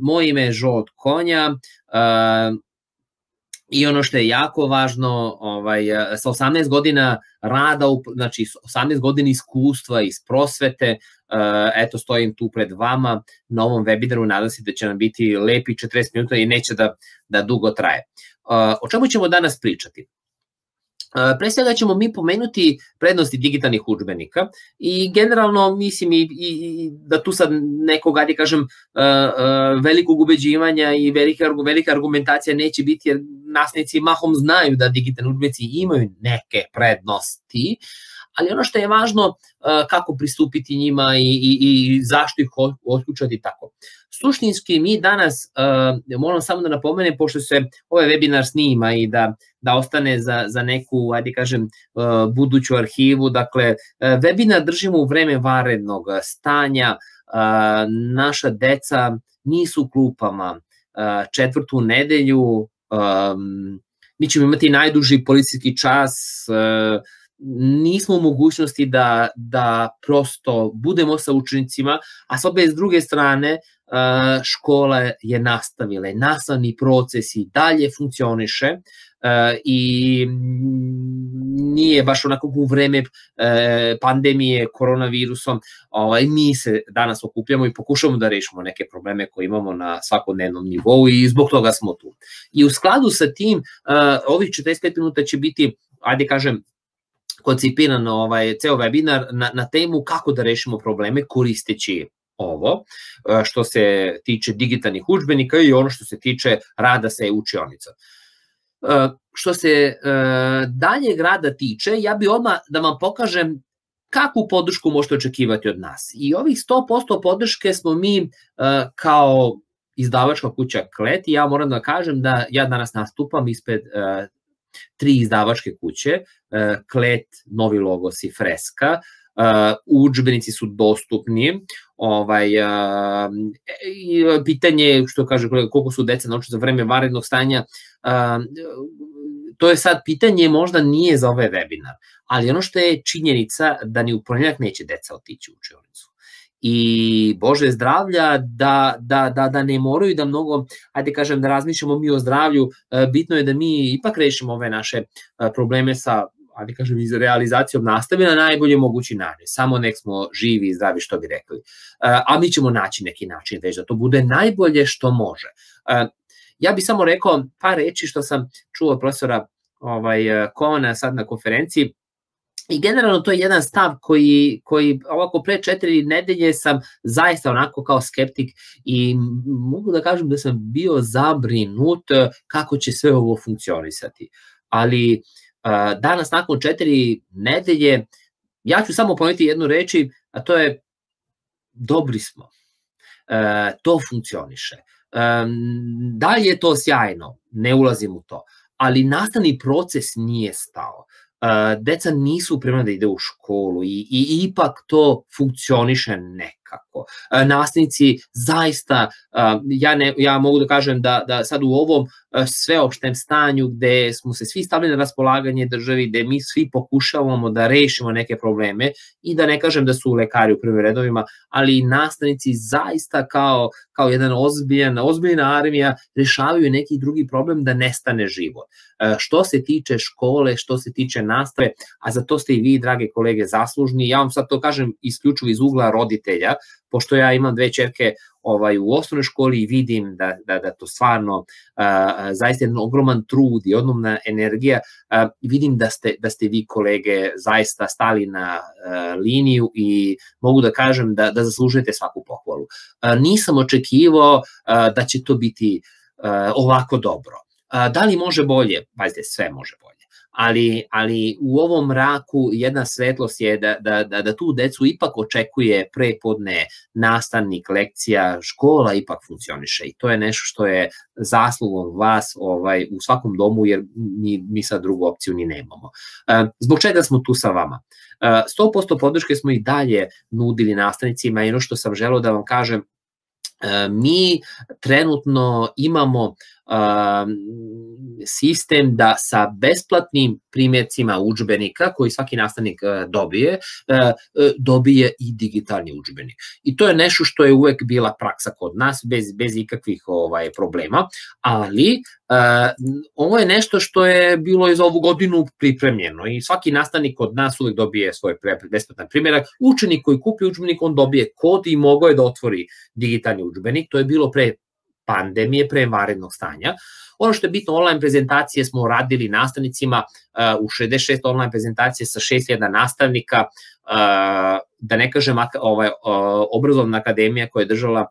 moje ime je Žot Konja, I ono što je jako važno, ovaj, sa 18 godina rada, znači 18 godina iskustva iz prosvete, eto stojim tu pred vama na ovom webinaru, nadam se da će nam biti lepi 40 minuta i neće da, da dugo traje. O čemu ćemo danas pričati? Pre svega ćemo mi pomenuti prednosti digitalnih učbenika i generalno mislim i, i, da tu sad nekog, ajde kažem, velikog ubeđivanja i velika, velika argumentacija neće biti jer nasnici mahom znaju da digitalni učbenici imaju neke prednosti, ali ono što je važno kako pristupiti njima i, i, i zašto ih otključati tako. Suštinski mi danas, moram samo da napomenem, pošto se ovaj webinar snima i da, da ostane za, za neku, ajde kažem, buduću arhivu, dakle, webinar držimo u vreme varednog stanja, naša deca nisu u klupama, četvrtu nedelju, mi ćemo imati najduži policijski čas, nismo u mogućnosti da, da prosto budemo sa učenicima, a s obe s druge strane škola je nastavila, nastavni proces i dalje funkcioniše i nije baš onako u vreme pandemije koronavirusom, ovaj, mi se danas okupljamo i pokušamo da rešimo neke probleme koje imamo na svakodnevnom nivou i zbog toga smo tu. I u skladu sa tim, ovih 45 minuta će biti, ajde kažem, koncipiran ovaj, ceo webinar na, na temu kako da rešimo probleme koristeći ovo, e, što se tiče digitalnih učbenika i ono što se tiče rada sa učionica. E, što se e, dalje grada tiče, ja bi odmah da vam pokažem kakvu podršku možete očekivati od nas. I ovih 100% podrške smo mi kao izdavačka kuća Klet i ja moram da kažem da ja danas nastupam ispred tri izdavačke kuće, Klet, Novi Logos i Freska, uh, učbenici su dostupni, ovaj, uh, pitanje, što kaže kolega, koliko su deca naučili za vreme varednog stanja, to je sad pitanje možda nije za ovaj webinar, ali ono što je činjenica da ni u ponedjeljak neće deca otići u učionicu i Bože zdravlja da, da, da, da ne moraju da mnogo, ajde kažem da razmišljamo mi o zdravlju, bitno je da mi ipak rešimo ove naše probleme sa ali kažem, iz realizacijom nastave na najbolji mogući način. Samo nek smo živi i zdravi, što bi rekli. E, a mi ćemo naći neki način već da to bude najbolje što može. E, ja bih samo rekao par reči što sam čuo od profesora ovaj, e, Kovana sad na konferenciji, I generalno to je jedan stav koji, koji ovako pre četiri nedelje sam zaista onako kao skeptik i mogu da kažem da sam bio zabrinut kako će sve ovo funkcionisati. Ali uh, danas nakon četiri nedelje, ja ću samo pomenuti jednu reči, a to je dobri smo. E, to funkcioniše. E, da li je to sjajno? Ne ulazim u to. Ali nastavni proces nije stao. Deca nisu primjena da ide u školu i, i ipak to funkcioniše nekako. E, nastavnici zaista, e, ja, ne, ja mogu da kažem da, da sad u ovom sveopštem stanju gde smo se svi stavili na raspolaganje državi, gde mi svi pokušavamo da rešimo neke probleme i da ne kažem da su lekari u prvim redovima, ali i nastavnici zaista kao, kao jedan ozbiljan, ozbiljna armija rešavaju neki drugi problem da nestane život. Što se tiče škole, što se tiče nastave, a za to ste i vi, drage kolege, zaslužni. Ja vam sad to kažem isključivo iz ugla roditelja, pošto ja imam dve čerke ovaj, u osnovnoj školi i vidim da, da, da to stvarno uh, zaista jedan ogroman trud i odnomna energija, uh, vidim da ste, da ste vi kolege zaista stali na uh, liniju i mogu da kažem da, da zaslužujete svaku pohvalu. Uh, nisam očekivao uh, da će to biti uh, ovako dobro. Uh, da li može bolje? Pazite, sve može bolje ali, ali u ovom mraku jedna svetlost je da, da, da, da tu decu ipak očekuje prepodne nastavnik, lekcija, škola ipak funkcioniše i to je nešto što je zaslugom vas ovaj, u svakom domu jer mi, mi sad drugu opciju ni nemamo. E, zbog čega smo tu sa vama? 100% e, podrške smo i dalje nudili nastavnicima i ono što sam želeo da vam kažem mi trenutno imamo sistem da sa besplatnim primjercima učbenika koji svaki nastavnik e, dobije, e, e, dobije i digitalni učbenik. I to je nešto što je uvek bila praksa kod nas bez, bez ikakvih ovaj problema, ali ovo je nešto što je bilo iz ovu godinu pripremljeno i svaki nastavnik od nas uvek dobije svoj besplatan primjerak. Učenik koji kupi učbenik, on dobije kod i mogao je da otvori digitalni učbenik, to je bilo pre pandemije, pre varednog stanja. Ono što je bitno, online prezentacije smo radili nastavnicima u 66 online prezentacije sa 6000 nastavnika, da ne kažem ovaj, obrazovna akademija koja je držala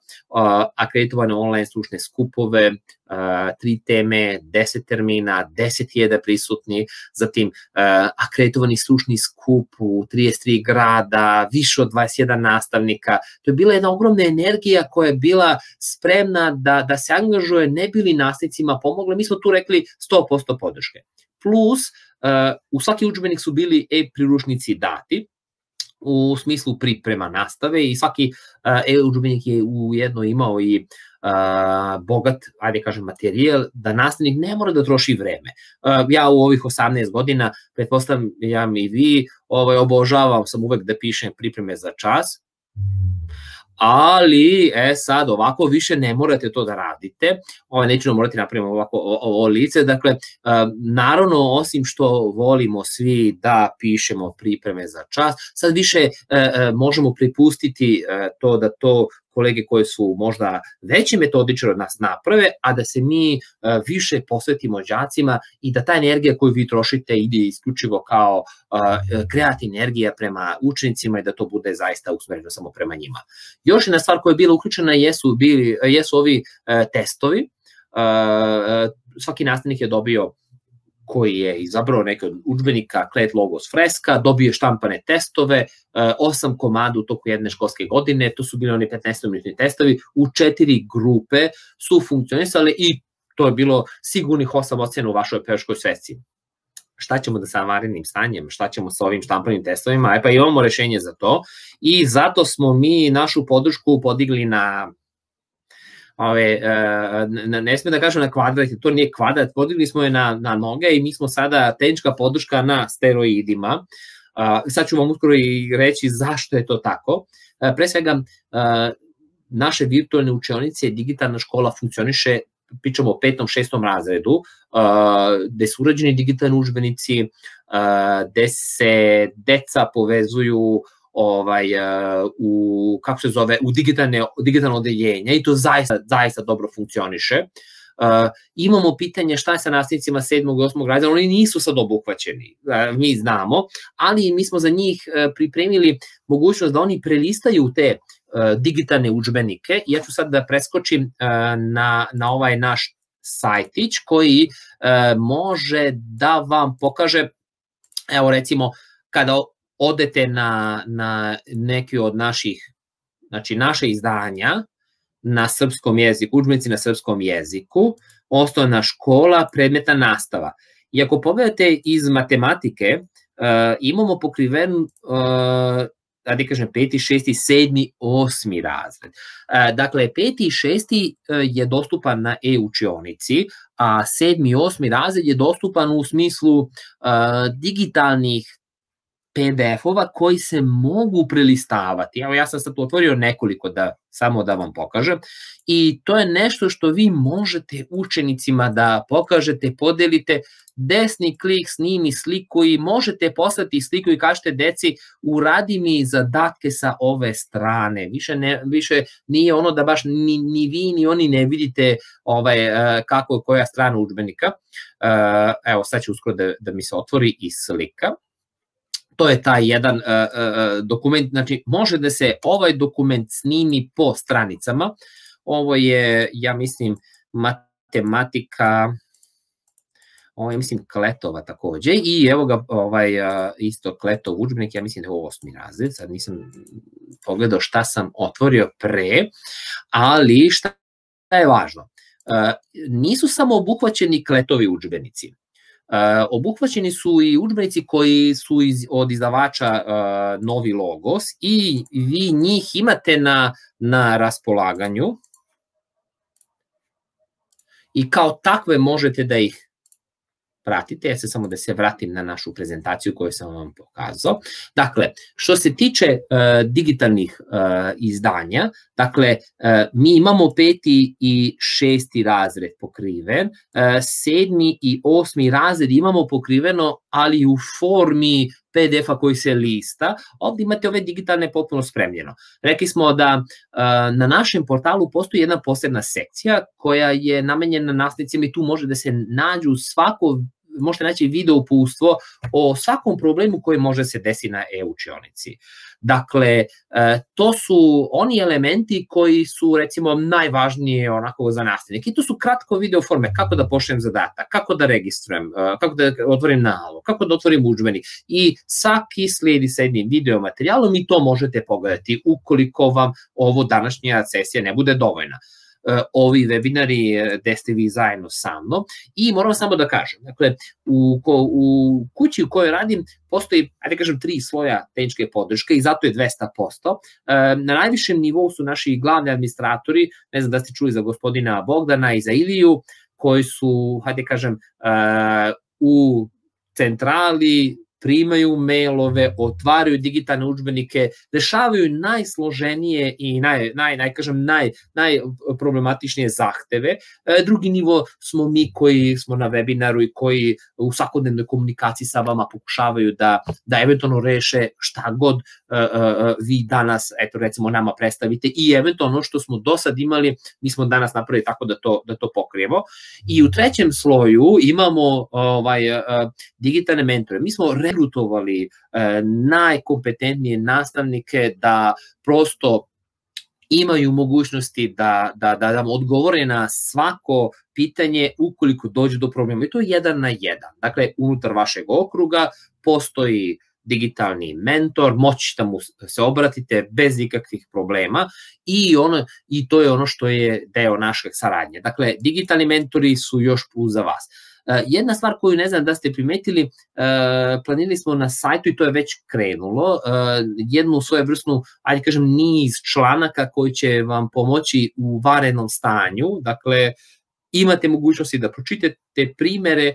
akreditovane online stručne skupove, tri teme, 10 termina, 10.000 prisutni, zatim akreditovani stručni skup u 33 grada, više od 21 nastavnika. To je bila jedna ogromna energija koja je bila spremna da, da se angažuje, ne bili nastavnicima pomogle. Mi smo tu rekli 100% podrške. Plus, uh, u svaki učbenik su bili e-priručnici dati, u smislu priprema nastave i svaki uh, e-učbenik je ujedno imao i uh, bogat, ajde kažem, materijal, da nastavnik ne mora da troši vreme. Uh, ja u ovih 18 godina, pretpostavljam i vi, ovaj, obožavam sam uvek da pišem pripreme za čas, ali e sad ovako više ne morate to da radite, ovaj, nam morati napraviti ovako ovo lice, dakle e, naravno osim što volimo svi da pišemo pripreme za čas, sad više e, e, možemo pripustiti to da to kolege koje su možda veći metodičari od nas naprave, a da se mi e, više posvetimo đacima i da ta energija koju vi trošite ide isključivo kao e, kreativna energija prema učenicima i da to bude zaista usmereno samo prema njima. Još jedna stvar koja je bila uključena jesu, bili, jesu ovi e, testovi. Svaki nastavnik je dobio koji je izabrao neke od učbenika Klet Logos Freska, dobije štampane testove, e, osam komada u toku jedne školske godine, to su bili oni 15-minutni testovi, u četiri grupe su funkcionisale i to je bilo sigurnih osam ocena u vašoj pedagoškoj svesci šta ćemo da sa avarenim stanjem, šta ćemo sa ovim štampanim testovima, e pa imamo rešenje za to i zato smo mi našu podršku podigli na ove, e, ne, ne sme da kažem na kvadrat, to nije kvadrat, podigli smo je na, na noge i mi smo sada tehnička podrška na steroidima. Sad ću vam uskoro i reći zašto je to tako. Uh, pre svega, uh, naše virtualne učionice, digitalna škola funkcioniše pričamo o petom, šestom razredu, uh, gde su urađeni digitalni užbenici, uh, gde se deca povezuju ovaj, uh, u, kako se zove, u digitalne, digitalno odeljenje i to zaista, zaista dobro funkcioniše. Uh, imamo pitanje šta je sa nastavnicima 7. i 8. razreda, oni nisu sad obuhvaćeni, uh, mi znamo, ali mi smo za njih uh, pripremili mogućnost da oni prelistaju te uh, digitalne učbenike. Ja ću sad da preskočim uh, na, na ovaj naš sajtić koji uh, može da vam pokaže, evo recimo, kada odete na, na neki od naših, znači naše izdanja na srpskom jeziku, učbenici na srpskom jeziku, osnovna škola, predmeta nastava. I ako pogledate iz matematike, uh, imamo pokriven uh, da kažem, peti, šesti, sedmi, osmi razred. Uh, dakle, peti i šesti je dostupan na e-učionici, a sedmi i osmi razred je dostupan u smislu digitalnih PDF-ova koji se mogu prelistavati. Evo ja sam sad otvorio nekoliko da samo da vam pokažem i to je nešto što vi možete učenicima da pokažete, podelite, desni klik snimi sliku i možete poslati sliku i kažete deci uradi mi zadatke sa ove strane. Više, ne, više nije ono da baš ni, ni vi ni oni ne vidite ovaj, e, kako koja strana učbenika. E, evo sad će uskoro da, da mi se otvori i slika to je taj jedan uh, uh, dokument, znači može da se ovaj dokument snimi po stranicama, ovo je, ja mislim, matematika, ovo je, mislim, Kletova takođe, i evo ga, ovaj, isto Kletov učbenik, ja mislim da je ovo osmi razred, sad nisam pogledao šta sam otvorio pre, ali šta je važno? Nisu samo obuhvaćeni Kletovi učbenici, Uh, obuhvaćeni su i udžbenici koji su iz, od izdavača uh, Novi Logos i vi njih imate na, na raspolaganju. I kao takve možete da ih pratite. Ja se samo da se vratim na našu prezentaciju koju sam vam pokazao. Dakle, što se tiče uh, digitalnih uh, izdanja, dakle, uh, mi imamo peti i šesti razred pokriven, sedmi i osmi razred imamo pokriveno, ali u formi PDF-a koji se lista, ovde imate ove digitalne potpuno spremljeno. Rekli smo da uh, na našem portalu postoji jedna posebna sekcija koja je namenjena nastavnicima i tu može da se nađu svako možete naći video upustvo o svakom problemu koji može se desiti na e-učionici. Dakle, e, to su oni elementi koji su recimo najvažniji onako za nastavnike. I to su kratko video forme, kako da pošljem zadatak, kako da registrujem, e, kako da otvorim nalog, kako da otvorim udžbenik. I svaki slijedi sa jednim video materijalom i to možete pogledati ukoliko vam ovo današnja sesija ne bude dovoljna. E, ovi webinari e, gde ste vi zajedno sa mnom i moram samo da kažem, dakle, u, u kući u kojoj radim postoji, ajde kažem, tri sloja tehničke podrške i zato je 200%. E, na najvišem nivou su naši glavni administratori, ne znam da ste čuli za gospodina Bogdana i za Iliju, koji su, hajde kažem, u centrali primaju mailove, otvaraju digitalne učbenike, dešavaju najsloženije i naj, naj, naj, kažem, naj, najproblematičnije zahteve. E, drugi nivo smo mi koji smo na webinaru i koji u svakodnevnoj komunikaciji sa vama pokušavaju da, da eventualno reše šta god uh, uh, vi danas, eto recimo nama predstavite i eventualno što smo do sad imali, mi smo danas napravili tako da to, da to pokrijemo. I u trećem sloju imamo ovaj, digitalne mentore. Mi smo regrutovali e, najkompetentnije nastavnike da prosto imaju mogućnosti da, da, da vam odgovore na svako pitanje ukoliko dođe do problema. I to je jedan na jedan. Dakle, unutar vašeg okruga postoji digitalni mentor, moći da mu se obratite bez ikakvih problema i, ono, i to je ono što je deo našeg saradnje. Dakle, digitalni mentori su još plus za vas. Eh, jedna stvar koju ne znam da ste primetili, eh, planirali smo na sajtu i to je već krenulo, eh, jednu svoje vrstnu, ajde kažem, niz članaka koji će vam pomoći u varenom stanju, dakle, imate mogućnosti da pročitate primere,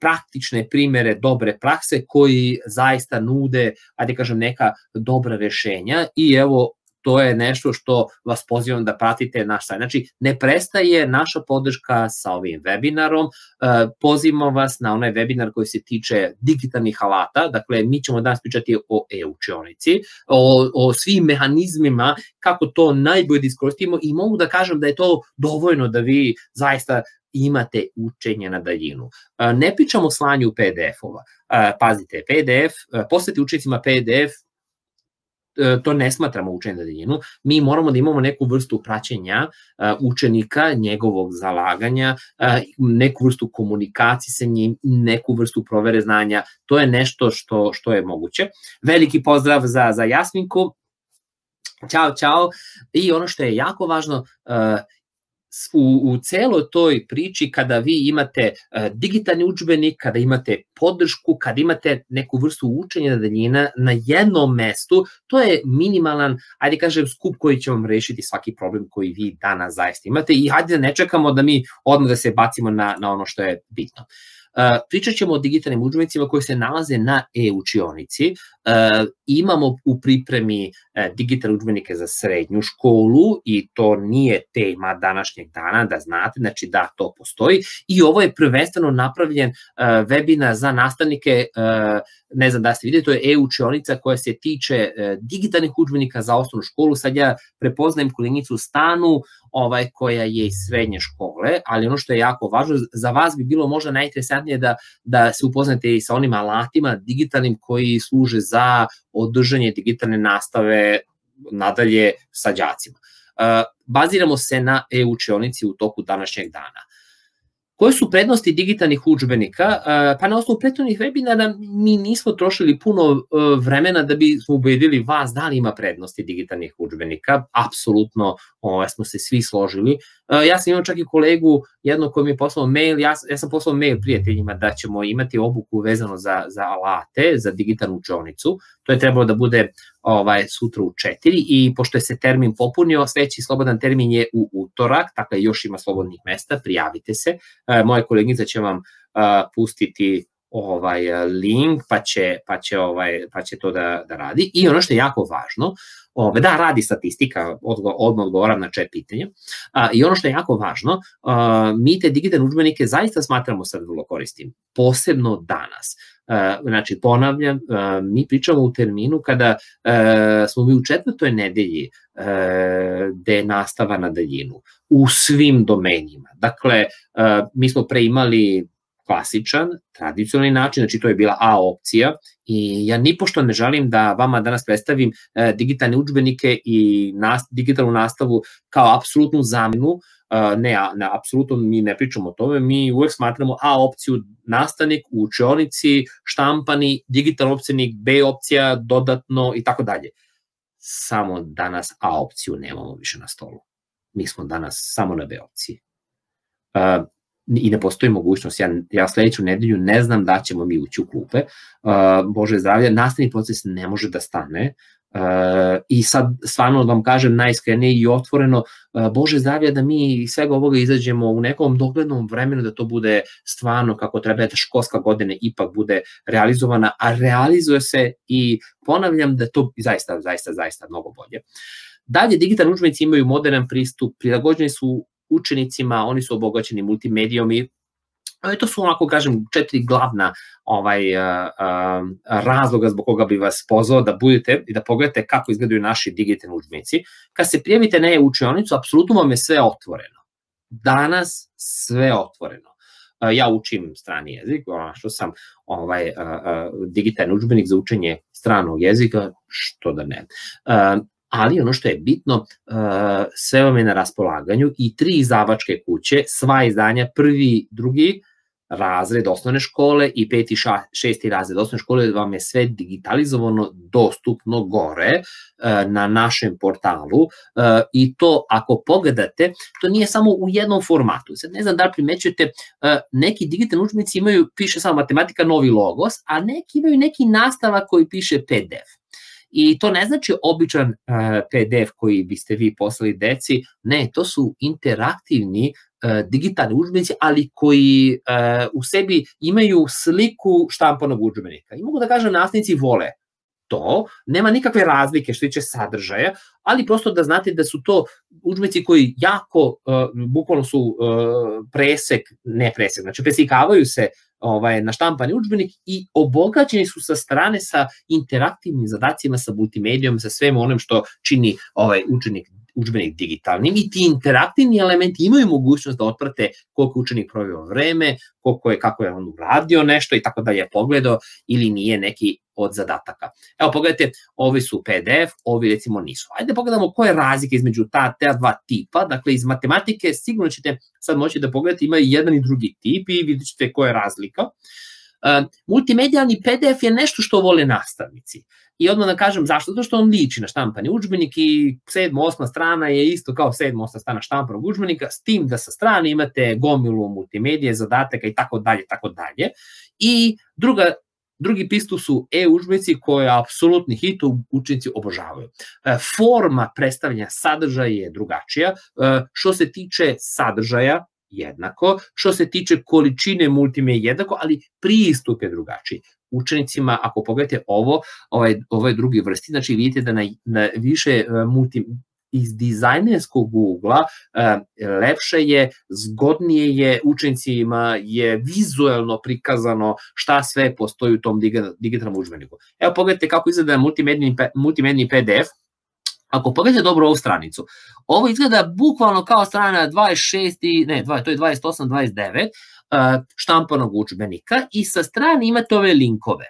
praktične primere dobre prakse koji zaista nude, ajde kažem, neka dobra rešenja i evo to je nešto što vas pozivam da pratite naš sajt. Znači, ne prestaje naša podrška sa ovim webinarom, e, pozivamo vas na onaj webinar koji se tiče digitalnih alata, dakle, mi ćemo danas pričati o e-učionici, o, o svim mehanizmima kako to najbolje da iskoristimo i mogu da kažem da je to dovoljno da vi zaista imate učenje na daljinu. E, ne pričamo o slanju PDF-ova. E, pazite, PDF, posjeti učenicima PDF to ne smatramo učenje na daljinu, mi moramo da imamo neku vrstu praćenja e, učenika, njegovog zalaganja, e, neku vrstu komunikacije sa njim, neku vrstu provere znanja, to je nešto što, što je moguće. Veliki pozdrav za, za Jasminku, Ćao, čao. I ono što je jako važno, u, u celoj toj priči kada vi imate uh, digitalni učbenik, kada imate podršku, kada imate neku vrstu učenja na daljina na jednom mestu, to je minimalan, ajde kažem, skup koji će vam rešiti svaki problem koji vi danas zaista imate i hajde da ne čekamo da mi odmah da se bacimo na, na ono što je bitno. Pričat ćemo o digitalnim učbenicima koji se nalaze na e-učionici. Imamo u pripremi e, digitalne učbenike za srednju školu i to nije tema današnjeg dana, da znate, znači da to postoji. I ovo je prvenstveno napravljen e, webinar za nastavnike e, ne znam da ste videli, to je e-učionica koja se tiče digitalnih učbenika za osnovnu školu. Sad ja prepoznajem kolinicu Stanu, ovaj koja je iz srednje škole, ali ono što je jako važno, za vas bi bilo možda najinteresantnije da, da se upoznate i sa onim alatima digitalnim koji služe za održanje digitalne nastave nadalje sa đacima. Baziramo se na e-učionici u toku današnjeg dana. Koje su prednosti digitalnih učbenika? Pa na osnovu prethodnih webinara mi nismo trošili puno e, vremena da bi smo ubedili vas da li ima prednosti digitalnih učbenika. Apsolutno o, smo se svi složili. E, ja sam imao čak i kolegu, jedno koji mi je poslao mail, ja, ja sam poslao mail prijateljima da ćemo imati obuku vezano za, za alate, za digitalnu učionicu. To je trebalo da bude ovaj, sutra u 4 i pošto je se termin popunio, sledeći slobodan termin je u utorak, dakle još ima slobodnih mesta, prijavite se. E, moja kolegnica će vam pustiti ovaj link pa će pa će ovaj pa će to da da radi i ono što je jako važno Ove, da, radi statistika, odgo, odmah odgovaram na čet pitanje. A, I ono što je jako važno, a, mi te digitalne učbenike zaista smatramo sad vrlo koristim, posebno danas. A, znači, ponavljam, a, mi pričamo u terminu kada a, smo mi u četvrtoj nedelji gde je nastava na daljinu u svim domenima. Dakle, mi smo pre imali klasičan, tradicionalni način, znači to je bila A opcija i ja nipošto ne želim da vama danas predstavim e, digitalne učbenike i nas, digitalnu nastavu kao apsolutnu zamenu, e, ne, ne, apsolutno mi ne pričamo o tome, mi uvek smatramo A opciju nastavnik u učionici, štampani, digital opcijnik, B opcija, dodatno i tako dalje. Samo danas A opciju nemamo više na stolu. Mi smo danas samo na B opciji. Uh, i ne postoji mogućnost, ja, ja sledeću nedelju ne znam da ćemo mi ući u klupe, uh, Bože zdravlje, nastavni proces ne može da stane, Uh, I sad stvarno da vam kažem najiskrenije i otvoreno, uh, Bože zdravlje da mi iz svega ovoga izađemo u nekom doglednom vremenu da to bude stvarno kako treba da školska godina ipak bude realizovana, a realizuje se i ponavljam da to zaista, zaista, zaista mnogo bolje. Dalje, digitalni učbenici imaju modern pristup, prilagođeni su učenicima, oni su obogaćeni multimedijom i to su onako kažem četiri glavna ovaj uh, uh, razloga zbog koga bi vas pozvao da budete i da pogledate kako izgledaju naši digitalni udžbenici. Kad se prijavite na e-učionicu, apsolutno vam je sve otvoreno. Danas sve otvoreno. Uh, ja učim strani jezik, što sam ovaj uh, uh, digitalni udžbenik za učenje stranog jezika, što da ne. Uh, ali ono što je bitno, sve vam je na raspolaganju i tri izdavačke kuće, sva izdanja, prvi, drugi razred osnovne škole i peti, ša, šesti razred osnovne škole vam je sve digitalizovano, dostupno gore uh, na našem portalu uh, i to ako pogledate, to nije samo u jednom formatu. Sad ne znam da li primećujete, neki digitalni učbenici imaju, piše samo matematika, novi logos, a neki imaju neki nastavak koji piše PDF. I to ne znači običan uh, PDF koji biste vi poslali deci, ne, to su interaktivni uh, digitalni udžbenici, ali koji uh, u sebi imaju sliku štampanog udžbenika. I mogu da kažem, nastavnici vole to, nema nikakve razlike što tiče sadržaja, ali prosto da znate da su to udžbenici koji jako, uh, bukvalno su uh, presek, ne presek, znači presikavaju se ovaj, na štampani udžbenik i obogaćeni su sa strane sa interaktivnim zadacima, sa multimedijom, sa svem onim što čini ovaj učenik učbenik digitalnim. I ti interaktivni elementi imaju mogućnost da otprate koliko učenik proveo vreme, koliko je, kako je on uradio nešto i tako da je pogledao ili nije neki od zadataka. Evo pogledajte, ovi su PDF, ovi recimo nisu. Ajde pogledamo koje je razlika između ta, ta dva tipa. Dakle, iz matematike sigurno ćete sad moći da pogledate, ima i jedan i drugi tip i vidjet ćete koja je razlika. Uh, multimedijalni PDF je nešto što vole nastavnici. I odmah da kažem zašto, zato što on liči na štampani učbenik i sedma, osma strana je isto kao sedma, osma strana štampanog učbenika, s tim da sa strane imate gomilu multimedije, zadataka i tako dalje, tako dalje. I druga Drugi pristup su e-užbenici koje apsolutni hit učenici obožavaju. E, forma predstavljanja sadržaja je drugačija. E, što se tiče sadržaja, jednako, što se tiče količine multimedija jednako, ali pristup je drugačiji učenicima, ako pogledate ovo, ovaj, ovaj drugi vrsti, znači vidite da na, na više e, multi, iz dizajnerskog ugla e, lepše je, zgodnije je, učenicima je vizuelno prikazano šta sve postoji u tom digitalnom učbeniku. Evo pogledajte kako izgleda multimedijni, multimedijni PDF, Ako pogledate dobro ovu stranicu, ovo izgleda bukvalno kao strana 26 i, ne, 2, to je 28, 29, štampanog učbenika i sa strane imate ove linkove.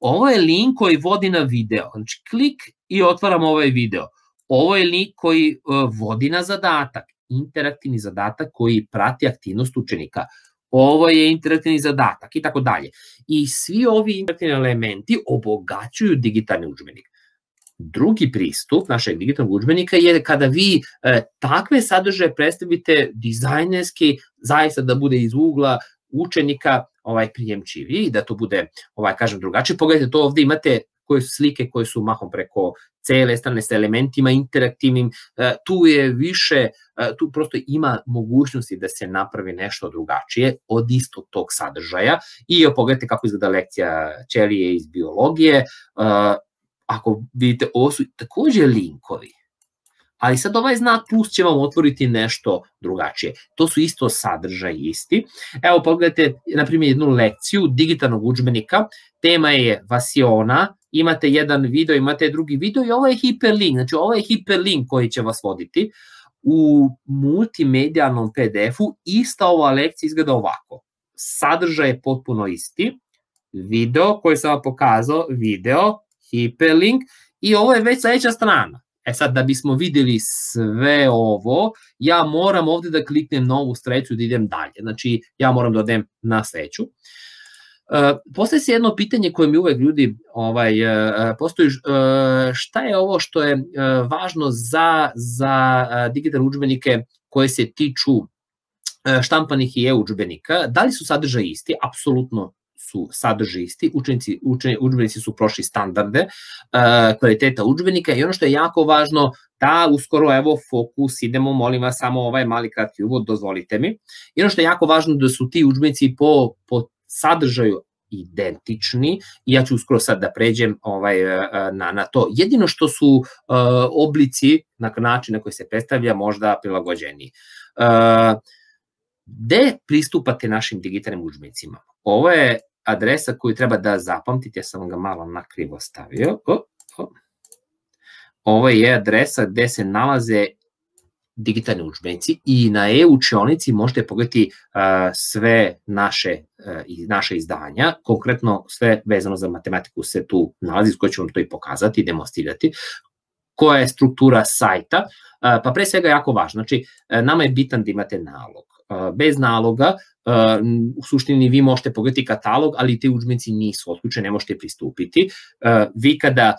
Ovo je link koji vodi na video. Znači, klik i otvaramo ovaj video. Ovo je link koji e, vodi na zadatak, interaktivni zadatak koji prati aktivnost učenika. Ovo je interaktivni zadatak i tako dalje. I svi ovi interaktivni elementi obogaćuju digitalni učbenik. Drugi pristup našeg digitalnog učbenika je kada vi e, takve sadržaje predstavite dizajnerski, zaista da bude iz ugla učenika ovaj prijemčiviji da to bude ovaj kažem drugačije. Pogledajte to ovde imate koje su slike koje su mahom preko cele strane sa elementima interaktivnim, e, tu je više, e, tu prosto ima mogućnosti da se napravi nešto drugačije od istog tog sadržaja. I pogledajte kako izgleda lekcija ćelije iz biologije, e, ako vidite, ovo su takođe linkovi ali sad ovaj znak plus će vam otvoriti nešto drugačije. To su isto sadržaj isti. Evo pogledajte, na primjer, jednu lekciju digitalnog učbenika, tema je Vasiona, imate jedan video, imate drugi video i ovo je hiperlink, znači ovo je hiperlink koji će vas voditi. U multimedijalnom PDF-u ista ova lekcija izgleda ovako. Sadržaj je potpuno isti, video koji sam vam pokazao, video, hiperlink i ovo je već sledeća strana. E sad, da bismo videli sve ovo, ja moram ovde da kliknem na ovu streću da idem dalje. Znači, ja moram da odem na streću. Uh, postoje se jedno pitanje koje mi uvek ljudi ovaj, uh, postoji, uh, šta je ovo što je uh, važno za, za digitalne učbenike koje se tiču štampanih i e-učbenika, da li su sadržaj isti? Apsolutno su sadržaj isti, učenici, učeni, učbenici su prošli standarde uh, kvaliteta učbenika i ono što je jako važno, da uskoro evo fokus, idemo, molim vas, samo ovaj mali kratki uvod, dozvolite mi. I ono što je jako važno da su ti učbenici po, po sadržaju identični i ja ću uskoro sad da pređem ovaj, e, na, na to. Jedino što su uh, oblici na način na koji se predstavlja možda prilagođeni. Uh, gde pristupate našim digitalnim učbenicima? Ovo je adresa koju treba da zapamtite, ja sam ga malo nakrivo stavio. Ovo je adresa gde se nalaze digitalni učbenici i na e-učionici možete pogledati sve naše, naše izdanja, konkretno sve vezano za matematiku se tu nalazi, s koje ću vam to i pokazati i demonstrirati, koja je struktura sajta, pa pre svega jako važno, znači nama je bitan da imate nalog. Bez naloga u suštini vi možete pogledati katalog, ali te učbenici nisu otključeni, ne možete pristupiti. Vi kada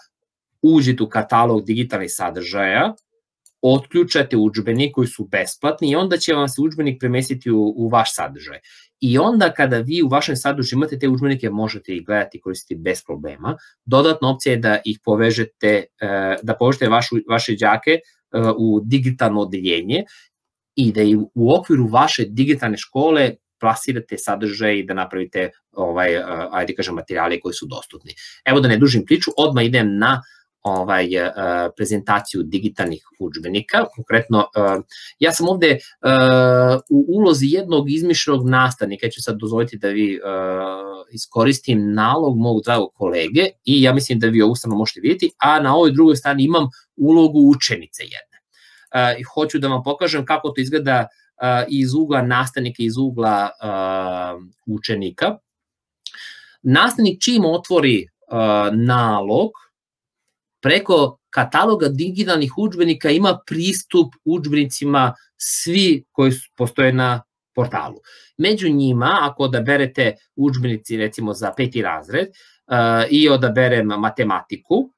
uđete u katalog digitalnih sadržaja, otključate učbenik koji su besplatni i onda će vam se učbenik premestiti u, u vaš sadržaj. I onda kada vi u vašem sadržaju imate te učbenike, možete ih gledati i koristiti bez problema. Dodatna opcija je da ih povežete, e, da povežete vašu, vaše đake e, u digitalno odeljenje i da i u okviru vaše digitalne škole plasirate sadržaj i da napravite ovaj, ajde kažem, materijale koji su dostupni. Evo da ne dužim priču, odmah idem na ovaj prezentaciju digitalnih udžbenika. Konkretno, ja sam ovde u ulozi jednog izmišljenog nastavnika, ja ću sad dozvoliti da vi iskoristim nalog mog dragog kolege i ja mislim da vi ovu stranu možete vidjeti, a na ovoj drugoj strani imam ulogu učenice jedne. I hoću da vam pokažem kako to izgleda iz ugla nastavnika, iz ugla učenika. Nastavnik čim otvori nalog, preko kataloga digitalnih učbenika ima pristup učbenicima svi koji postoje na portalu. Među njima, ako odaberete učbenici recimo za peti razred uh, i odaberem matematiku,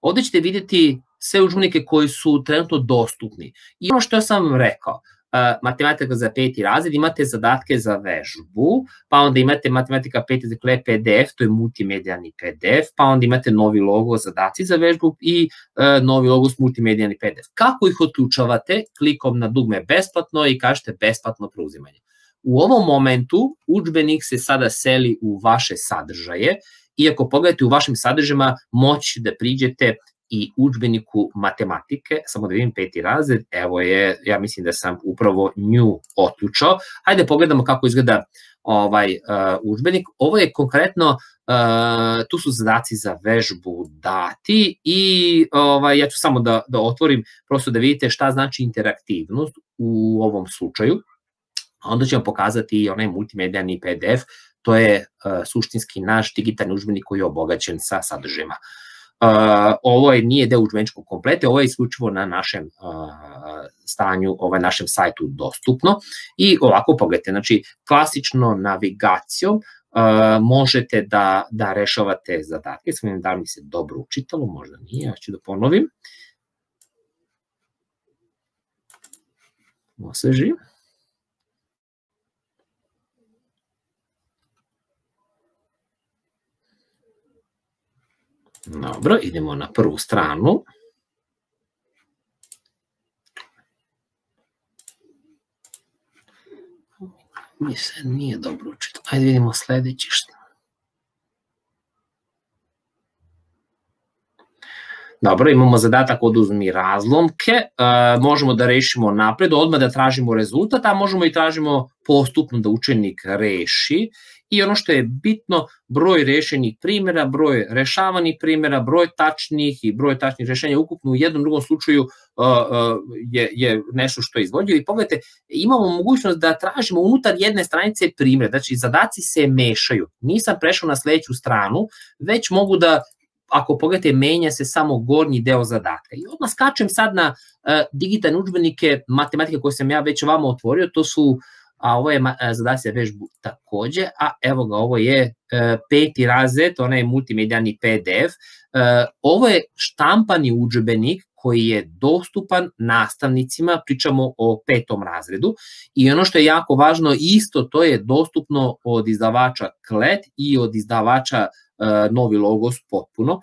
ovde ćete vidjeti sve učbenike koji su trenutno dostupni. I ono što sam rekao, matematika za peti razred, imate zadatke za vežbu, pa onda imate matematika peti, dakle PDF, to je multimedijalni PDF, pa onda imate novi logo zadaci za vežbu i uh, novi logo s multimedijalni PDF. Kako ih otključavate? Klikom na dugme besplatno i kažete besplatno preuzimanje. U ovom momentu učbenik se sada seli u vaše sadržaje i ako pogledate u vašim sadržajima moći da priđete i učbeniku matematike, samo da vidim peti razred, evo je, ja mislim da sam upravo nju otključao. Hajde pogledamo kako izgleda ovaj uh, učbenik. Ovo je konkretno uh, tu su zadaci za vežbu dati i ovaj ja ću samo da da otvorim prosto da vidite šta znači interaktivnost u ovom slučaju. Onda ću vam pokazati i onaj multimedijalni PDF, to je uh, suštinski naš digitalni udžbenik koji je obogaćen sa sadržajima. Uh, Uh, ovo je nije deo učbeničkog komplete, ovo je isključivo na našem uh, stanju, ovaj našem sajtu dostupno i ovako pogledajte, znači klasično navigacijom uh, možete da, da rešavate zadatke, sam da mi se dobro učitalo, možda nije, ja ću da ponovim. Osvežim. Dobro, idemo na prvu stranu. Mi se nije dobro učito. Ajde vidimo sledeći što. Dobro, imamo zadatak oduzmi razlomke, e, možemo da rešimo napred, odmah da tražimo rezultat, a možemo i tražimo postupno da učenik reši i ono što je bitno, broj rešenih primjera, broj rešavanih primjera, broj tačnih i broj tačnih rešenja ukupno u jednom drugom slučaju uh, uh, je, je nešto što je izvodio i pogledajte, imamo mogućnost da tražimo unutar jedne stranice primjer, znači zadaci se mešaju. Nisam prešao na sledeću stranu, već mogu da ako pogledate, menja se samo gornji deo zadatka. I odmah skačem sad na uh, digitalne učbenike matematike koje sam ja već vama otvorio, to su uh, a ovo je e, zadaci za vežbu takođe, a evo ga, ovo je e, peti razred, onaj multimedijalni PDF. E, ovo je štampani udžbenik koji je dostupan nastavnicima, pričamo o petom razredu i ono što je jako važno, isto to je dostupno od izdavača KLET i od izdavača Novi Logos potpuno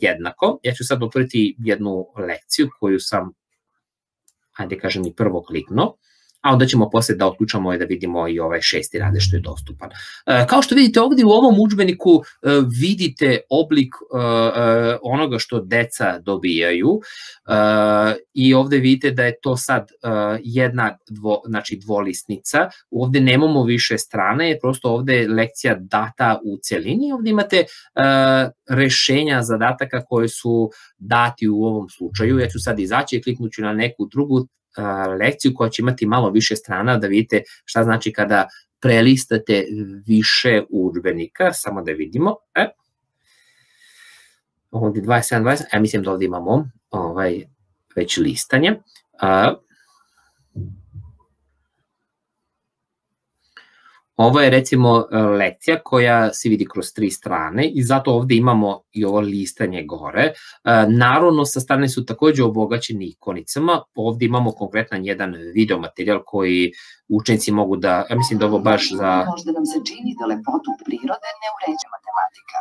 jednako. Ja ću sad otvoriti jednu lekciju koju sam, ajde kažem i prvo kliknuo a onda ćemo posle da otključamo i da vidimo i ovaj šesti rade što je dostupan. E, kao što vidite ovde u ovom učbeniku e, vidite oblik e, onoga što deca dobijaju. I ovde vidite da je to sad jedna dvo, znači dvolisnica, ovde nemamo više strane, je prosto ovde je lekcija data u celini, ovde imate rešenja zadataka koje su dati u ovom slučaju, ja ću sad izaći i kliknuću na neku drugu lekciju koja će imati malo više strana da vidite šta znači kada prelistate više udžbenika, samo da vidimo. E, ovde 27, 20, ja mislim da ovde imamo ovaj, već listanje. A, Ovo je recimo e, lekcija koja se vidi kroz tri strane i zato ovde imamo i ovo listanje gore. E, naravno, sa strane su takođe obogaćeni ikonicama. Ovde imamo konkretan jedan video materijal koji učenici mogu da, ja mislim da ovo baš za... Možda nam se čini da lepotu prirode ne uređa matematika,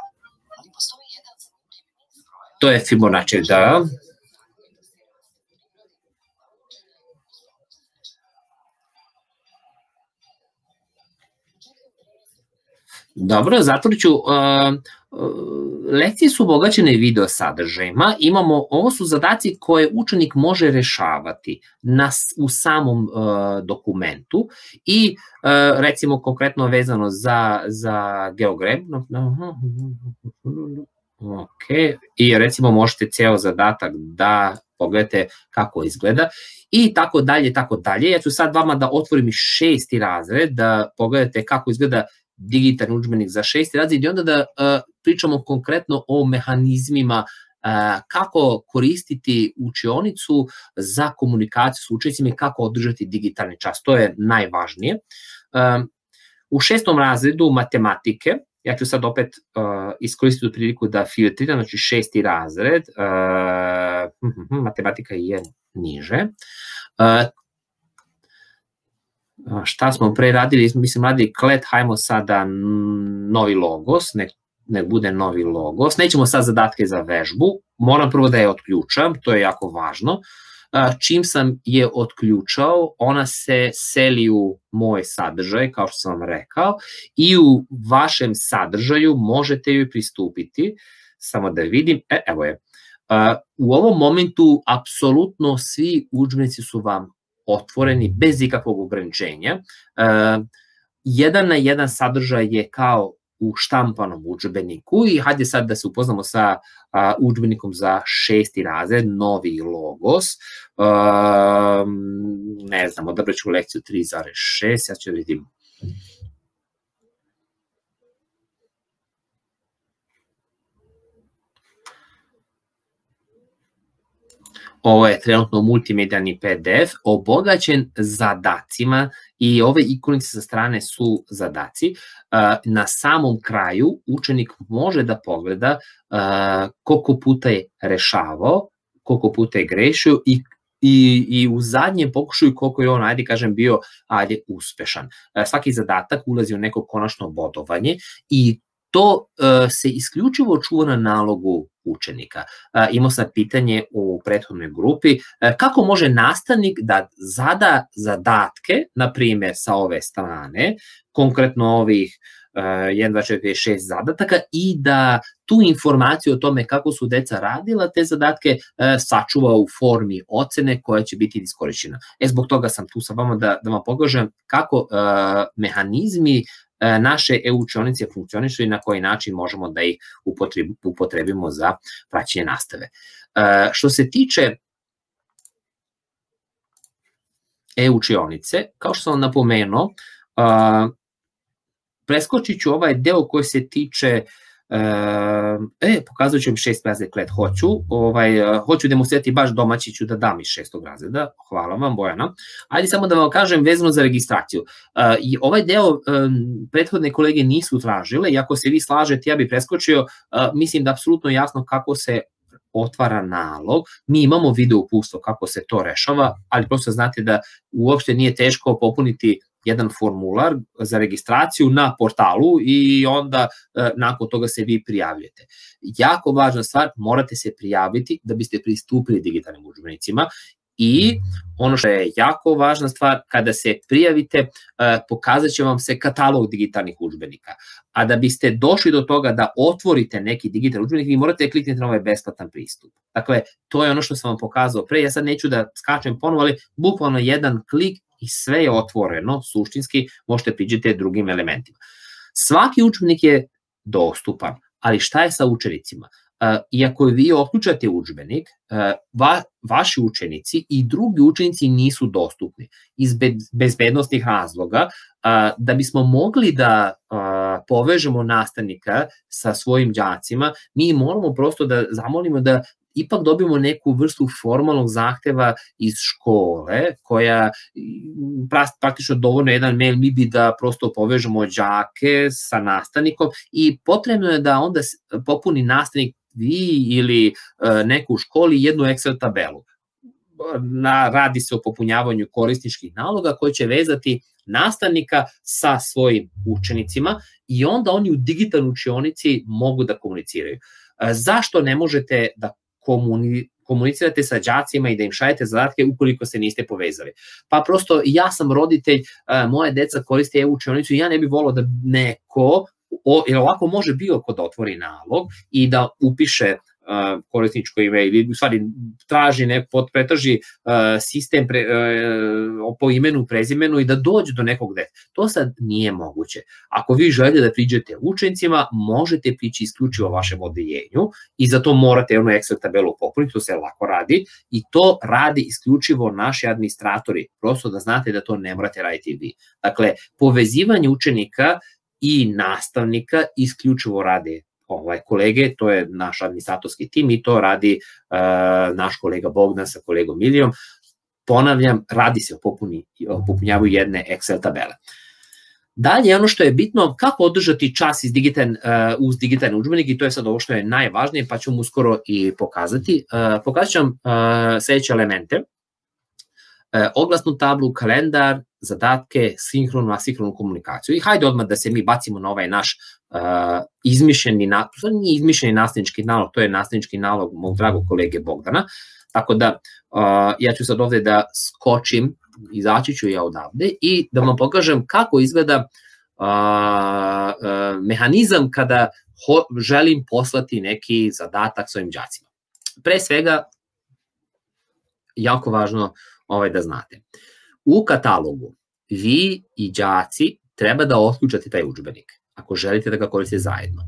ali postoji jedan To je Fibonacci, da. Dobro, zatvorit ću. Uh, lekcije su obogaćene video sadržajima. Imamo, ovo su zadaci koje učenik može rešavati na, u samom uh, dokumentu i recimo konkretno vezano za, za geogreb. Ok, i recimo možete ceo zadatak da pogledate kako izgleda i tako dalje, tako dalje. Ja ću sad vama da otvorim šesti razred, da pogledate kako izgleda digitalni učbenik za šesti razred i onda da uh, pričamo konkretno o mehanizmima uh, kako koristiti učionicu za komunikaciju s učenicima i kako održati digitalni čas. To je najvažnije. Uh, u šestom razredu matematike, ja ću sad opet iskoristiti tu priliku da filtriram, znači šesti razred, uh, matematika je niže. Šta smo pre radili, mislim radili klet, hajmo sada novi logos, nek, nek bude novi logos. Nećemo sad zadatke za vežbu, moram prvo da je otključam, to je jako važno. Čim sam je otključao, ona se seli u moj sadržaj, kao što sam vam rekao, i u vašem sadržaju možete joj pristupiti, samo da vidim, e, evo je, u ovom momentu apsolutno svi učbenici su vam otvoreni bez ikakvog ograničenja. E, jedan na jedan sadržaj je kao u štampanom učbeniku i hajde sad da se upoznamo sa a, učbenikom za šesti razred, novi logos. A, ne znam, odabrat ću lekciju 3.6, ja ću da vidim Ovo je trenutno multimedijalni PDF obogaćen zadacima i ove ikonice sa strane su zadaci. Na samom kraju učenik može da pogleda koliko puta je rešavao, koliko puta je grešio i i, i u zadnjem pokušaju koliko je on, ajde kažem, bio ajde, uspešan. Svaki zadatak ulazi u neko konačno bodovanje i to se isključivo čuva na nalogu učenika. Imao sam pitanje u prethodnoj grupi, kako može nastavnik da zada zadatke, na primjer sa ove strane, konkretno ovih 1, 2, 4, 5, 6 zadataka i da tu informaciju o tome kako su deca radila te zadatke e, sačuva u formi ocene koja će biti iskorišćena. E, zbog toga sam tu sa vama da, da vam pokažem kako e, mehanizmi e, naše e-učionice funkcionišu i na koji način možemo da ih upotrebimo za praćenje nastave. E, što se tiče e-učionice, kao što sam napomenuo, preskočit ću ovaj deo koji se tiče e, pokazat ću vam šest razred hoću, ovaj, hoću demonstrirati baš domaći ću da dam iz šestog razreda, hvala vam Bojana. Ajde samo da vam kažem vezano za registraciju. I ovaj deo prethodne kolege nisu tražile, i ako se vi slažete, ja bih preskočio, mislim da apsolutno jasno kako se otvara nalog. Mi imamo video upustvo kako se to rešava, ali prosto znate da uopšte nije teško popuniti jedan formular za registraciju na portalu i onda e, nakon toga se vi prijavljujete. Jako važna stvar, morate se prijaviti da biste pristupili digitalnim udžbenicima I ono što je jako važna stvar, kada se prijavite, e, pokazat će vam se katalog digitalnih udžbenika. A da biste došli do toga da otvorite neki digitalni udžbenik, vi morate kliknuti na ovaj besplatan pristup. Dakle, to je ono što sam vam pokazao pre. Ja sad neću da skačem ponovo, ali bukvalno jedan klik i sve je otvoreno, suštinski možete priđete drugim elementima. Svaki učbenik je dostupan, ali šta je sa učenicima? iako vi otključate učbenik, va, vaši učenici i drugi učenici nisu dostupni iz bezbednostnih razloga, da bismo mogli da povežemo nastavnika sa svojim đacima, mi moramo prosto da zamolimo da ipak dobijemo neku vrstu formalnog zahteva iz škole, koja praktično dovoljno jedan mail mi bi da prosto povežemo đake sa nastavnikom i potrebno je da onda popuni nastavnik vi ili e, neku u školi jednu Excel tabelu. Na, radi se o popunjavanju korisničkih naloga koji će vezati nastavnika sa svojim učenicima i onda oni u digitalnoj učionici mogu da komuniciraju. E, zašto ne možete da komuni, komunicirate sa đacima i da im šaljete zadatke ukoliko se niste povezali. Pa prosto ja sam roditelj, e, moje deca koriste e-učionicu i ja ne bih volao da neko o, jer ovako može bilo ko da otvori nalog i da upiše korisničko ime ili u stvari traži nek, pretraži uh, sistem pre, uh, po imenu, prezimenu i da dođe do nekog deta. To sad nije moguće. Ako vi želite da priđete učenicima, možete prići isključivo vašem odeljenju i za to morate ono Excel tabelu popuniti, to se lako radi i to radi isključivo naši administratori, prosto da znate da to ne morate raditi vi. Dakle, povezivanje učenika i nastavnika isključivo rade ovaj kolege, to je naš administratorski tim i to radi uh, naš kolega Bogdan sa kolegom Milijom. Ponavljam, radi se o, popuni, o popunjavanju jedne Excel tabele. Dalje, ono što je bitno, kako održati čas iz digital, uh, uz digitalni udžbenik i to je sad ovo što je najvažnije, pa ću mu skoro i pokazati. Uh, pokazat ću vam uh, sledeće elemente. Uh, oglasnu tablu, kalendar, zadatke, sinhronu, asinhronu komunikaciju. I hajde odmah da se mi bacimo na ovaj naš uh, izmišljeni, na, nije izmišljeni nastavnički nalog, to je nastavnički nalog mog dragog kolege Bogdana, tako da uh, ja ću sad ovde da skočim, izaći ću ja odavde i da vam pokažem kako izgleda uh, uh, mehanizam kada ho, želim poslati neki zadatak svojim đacima. Pre svega, jako važno ovaj da znate. U katalogu vi i đaci treba da otključate taj učbenik, ako želite da ga koristite zajedno.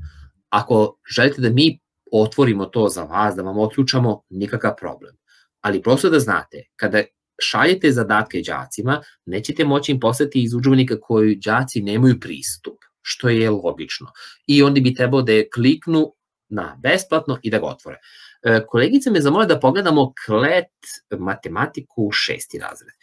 Ako želite da mi otvorimo to za vas, da vam otključamo, nikakav problem. Ali prosto da znate, kada šaljete zadatke đacima, nećete moći im poslati iz učbenika koji đaci nemaju pristup, što je logično. I oni bi trebao da je kliknu na besplatno i da ga otvore. E, kolegica me zamola da pogledamo klet matematiku šesti razred.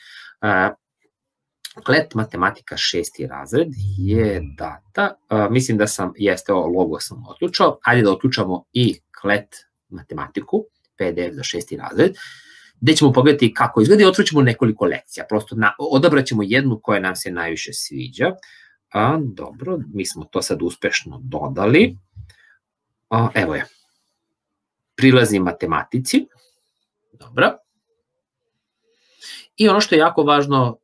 Klet matematika šesti razred je data, mislim da sam, jeste ovo logo sam otključao, ajde da otključamo i klet matematiku, PDF za šesti razred, gde ćemo pogledati kako izgleda i otvrćemo nekoliko lekcija, prosto na, odabrat ćemo jednu koja nam se najviše sviđa. A, dobro, mi smo to sad uspešno dodali. A, evo je. Prilazi matematici. Dobro. I ono što je jako važno,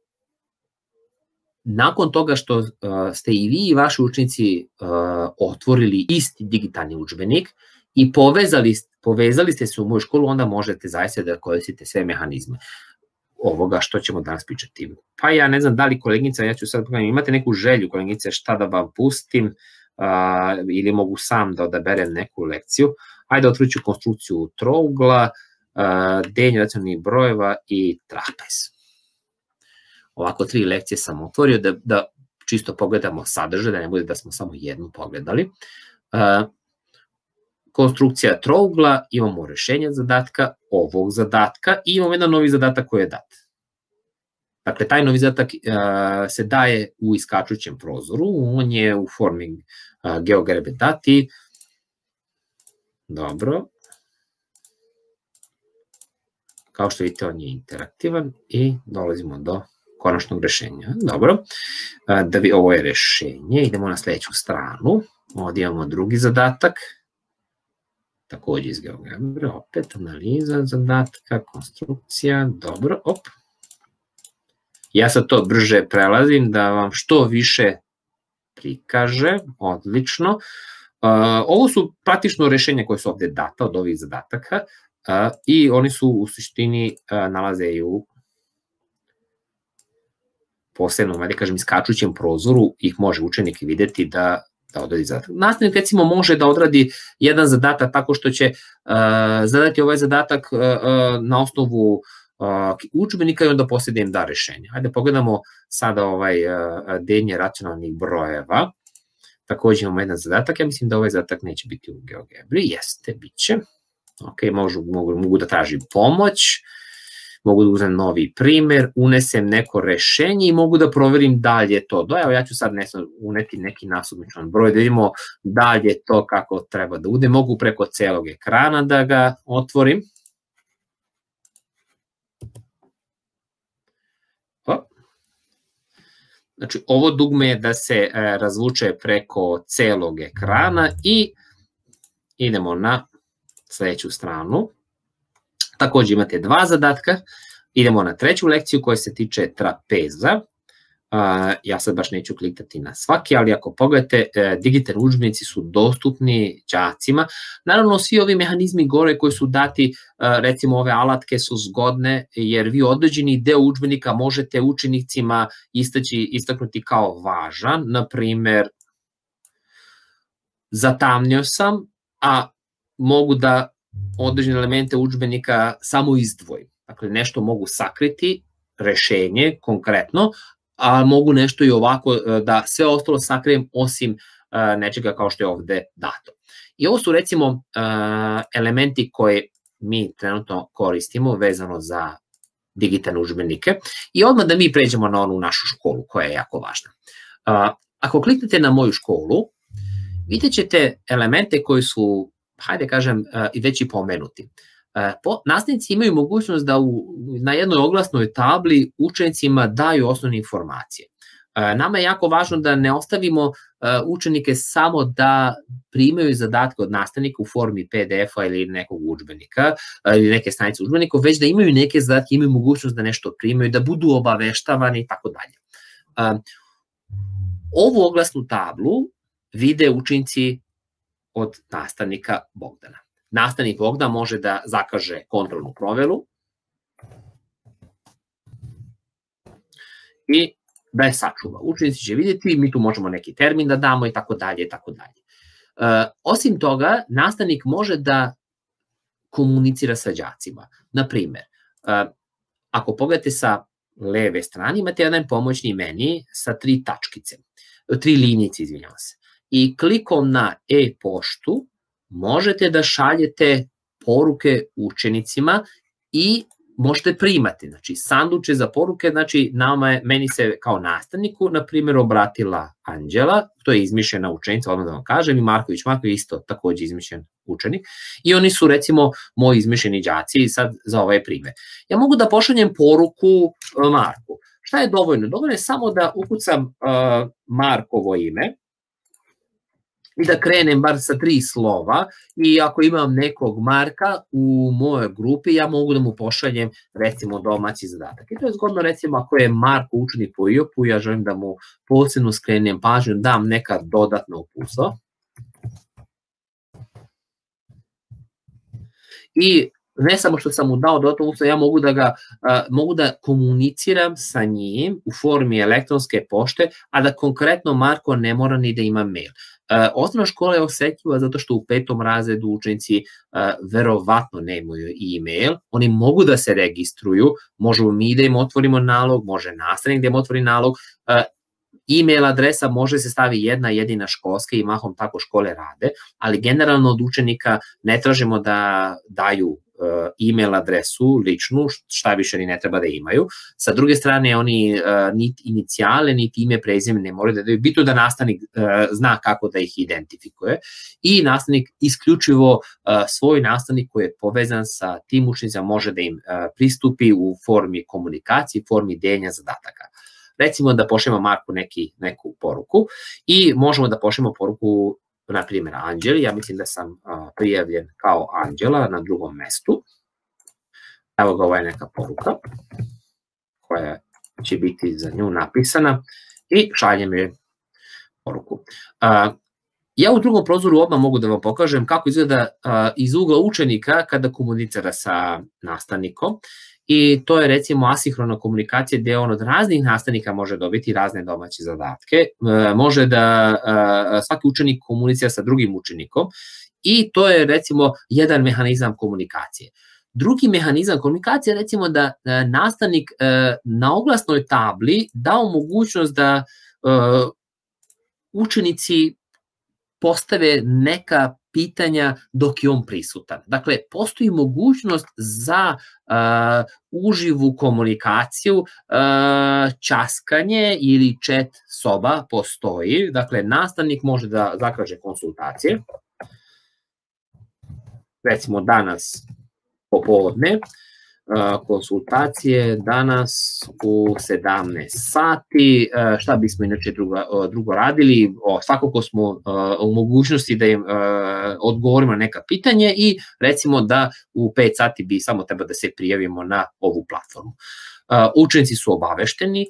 nakon toga što uh, ste i vi i vaši učenici uh, otvorili isti digitalni učbenik i povezali, povezali ste se u moju školu, onda možete zaista da koristite sve mehanizme ovoga što ćemo danas pričati. Pa ja ne znam da li koleginica, ja ću sad pogledati, imate neku želju koleginice šta da vam pustim uh, ili mogu sam da odaberem neku lekciju. Ajde otvorit ću konstrukciju trougla, uh, denje racionalnih brojeva i trapez. Ovako tri lekcije sam otvorio da, da čisto pogledamo sadržaj, da ne bude da smo samo jednu pogledali. Uh, konstrukcija trougla, imamo rešenje zadatka, ovog zadatka i imamo jedan novi zadatak koji je dat. Dakle, taj novi zadatak uh, se daje u iskačućem prozoru, on je u formi uh, dati. Dobro. Kao što vidite, on je interaktivan i dolazimo do konačnog rešenja. Dobro, da vi, ovo je rešenje, idemo na sledeću stranu, ovdje imamo drugi zadatak, takođe iz geogebre, opet analiza zadatka, konstrukcija, dobro, op. Ja sad to brže prelazim da vam što više prikaže, odlično. Uh, ovo su praktično rešenja koje su ovde data od ovih zadataka i oni su u suštini nalaze i u posebnom, da kažem, iskačućem prozoru, ih može učenik videti da da odradi zadatak. Nastavnik recimo može da odradi jedan zadatak tako što će uh, zadati ovaj zadatak uh, uh, na osnovu uh, učbenika i onda poslije da im da rešenje. Hajde pogledamo sada ovaj uh, denje racionalnih brojeva. Takođe imamo jedan zadatak, ja mislim da ovaj zadatak neće biti u GeoGebri, jeste, bit će. Ok, mogu, mogu, mogu da tražim pomoć. Mogu da uzem novi primer, unesem neko rešenje i mogu da proverim da li je to do. Evo ja ću sad nesam, uneti neki nasumičan broj da vidimo da li je to kako treba da bude. Mogu preko celog ekrana da ga otvorim. Znači, ovo dugme je da se e, razvuče preko celog ekrana i idemo na sledeću stranu. Takođe imate dva zadatka, idemo na treću lekciju koja se tiče trapeza. Ja sad baš neću klikati na svaki, ali ako pogledate, uh, digitalni učbenici su dostupni đacima. Naravno, svi ovi mehanizmi gore koji su dati, uh, recimo ove alatke su zgodne, jer vi određeni deo učbenika možete učenicima istaći, istaknuti kao važan, na primer, zatamnio sam, a mogu da određene elemente učbenika samo izdvojim. Dakle, nešto mogu sakriti, rešenje konkretno, a mogu nešto i ovako e, da sve ostalo sakrijem osim e, nečega kao što je ovde dato. I ovo su recimo e, elementi koje mi trenutno koristimo vezano za digitalne užbenike i odmah da mi pređemo na onu našu školu koja je jako važna. Ako kliknete na moju školu, vidjet ćete elemente koji su hajde kažem, i već i pomenuti. E, po, nastavnici imaju mogućnost da u, na jednoj oglasnoj tabli učenicima daju osnovne informacije. E, nama je jako važno da ne ostavimo učenike samo da primaju zadatke od nastavnika u formi PDF-a ili nekog učbenika ili neke stranice učbenika, već da imaju neke zadatke, imaju mogućnost da nešto primaju, da budu obaveštavani i tako dalje. Ovu oglasnu tablu vide učenici od nastavnika Bogdana. Nastavnik Bogdan može da zakaže kontrolnu provelu i da je sačuva. Učenici će vidjeti, mi tu možemo neki termin da damo i tako dalje i tako dalje. E, osim toga, nastavnik može da komunicira sa đacima. Naprimer, e, ako pogledate sa leve strane, imate jedan pomoćni meni sa tri tačkice, tri linice, izvinjavam se i klikom na e-poštu možete da šaljete poruke učenicima i možete primati. Znači, sanduče za poruke, znači, nama je, meni se kao nastavniku, na primjer, obratila Anđela, to je izmišljena učenica, odmah da vam kažem, i Marković Marko je isto takođe izmišljen učenik, i oni su, recimo, moji izmišljeni đaci sad za ovaj primjer. Ja mogu da pošaljem poruku e, Marku. Šta je dovoljno? Dovoljno je samo da ukucam uh, Markovo ime, i da krenem bar sa tri slova i ako imam nekog Marka u mojoj grupi, ja mogu da mu pošaljem recimo domaći zadatak. I to je zgodno recimo ako je Marko učenik po IOP-u, ja želim da mu posebno skrenem pažnju, dam neka dodatna upustva. I ne samo što sam mu dao dodatno uslov, ja mogu da ga a, mogu da komuniciram sa njim u formi elektronske pošte, a da konkretno Marko ne mora ni da ima mail. Uh, osnovna škola je osetljiva zato što u petom razredu učenici uh, verovatno nemaju e-mail, oni mogu da se registruju, možemo mi da im otvorimo nalog, može nastavnik da im otvori nalog, uh, e-mail adresa može se stavi jedna jedina školska i mahom tako škole rade, ali generalno od učenika ne tražimo da daju E, e-mail adresu ličnu, šta više ni ne treba da imaju. Sa druge strane, oni uh, niti inicijale, niti ime, prezime ne moraju da daju. Bitno da nastavnik uh, zna kako da ih identifikuje i nastavnik isključivo svoj nastavnik koji je povezan sa tim učenicama može da im pristupi u formi komunikacije, formi deljenja zadataka recimo da pošljemo Marku neki, neku poruku i možemo da pošljemo poruku na primjer Anđeli, ja mislim da sam prijavljen kao Anđela na drugom mestu. Evo ga, ovo je neka poruka koja će biti za nju napisana i šaljem je poruku. Ja u drugom prozoru odmah mogu da vam pokažem kako izgleda iz ugla učenika kada komunicira sa nastavnikom i to je recimo asihrona komunikacija gde on od raznih nastavnika može dobiti razne domaće zadatke, e, može da e, svaki učenik komunicira sa drugim učenikom i to je recimo jedan mehanizam komunikacije. Drugi mehanizam komunikacije recimo da e, nastavnik na oglasnoj tabli dao mogućnost da učenici postave neka pitanja dok je on prisutan. Dakle, postoji mogućnost za uh, uživu komunikaciju, uh, časkanje ili chat soba postoji, dakle, nastavnik može da zakraže konsultacije, recimo danas popodne, konsultacije danas u 17 sati. Šta bismo inače drugo, drugo radili? O, svakako smo u mogućnosti da im odgovorimo na neka pitanje i recimo da u 5 sati bi samo treba da se prijavimo na ovu platformu. Učenici su obavešteni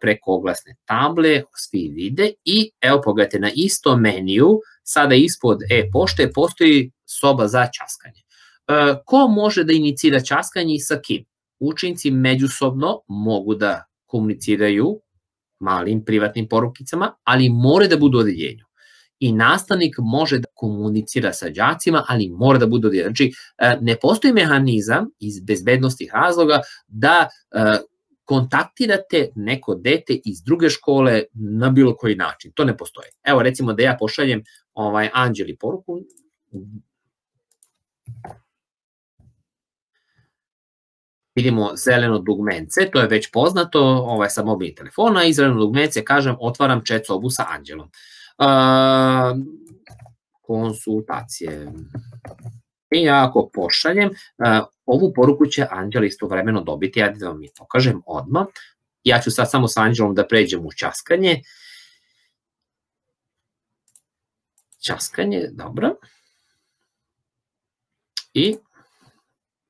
preko oglasne table, svi vide i evo pogledajte na isto meniju, sada ispod e-pošte postoji soba za časkanje. E, ko može da inicira časkanje i sa kim? Učenici međusobno mogu da komuniciraju malim privatnim porukicama, ali more da budu odeljenju. I nastavnik može da komunicira sa đacima, ali mora da bude odeljenju. Znači, e, ne postoji mehanizam iz bezbednostih razloga da e, kontaktirate neko dete iz druge škole na bilo koji način. To ne postoji. Evo recimo da ja pošaljem ovaj Anđeli poruku, vidimo zeleno dugmence, to je već poznato, ovaj sa mobilnih telefona i zeleno dugmence, kažem, otvaram chat sobu sa Anđelom. Uh, konsultacije. I ja ako pošaljem, uh, ovu poruku će Anđela istovremeno dobiti, ja da vam je pokažem odmah. Ja ću sad samo sa Anđelom da pređem u časkanje. Časkanje, dobro. I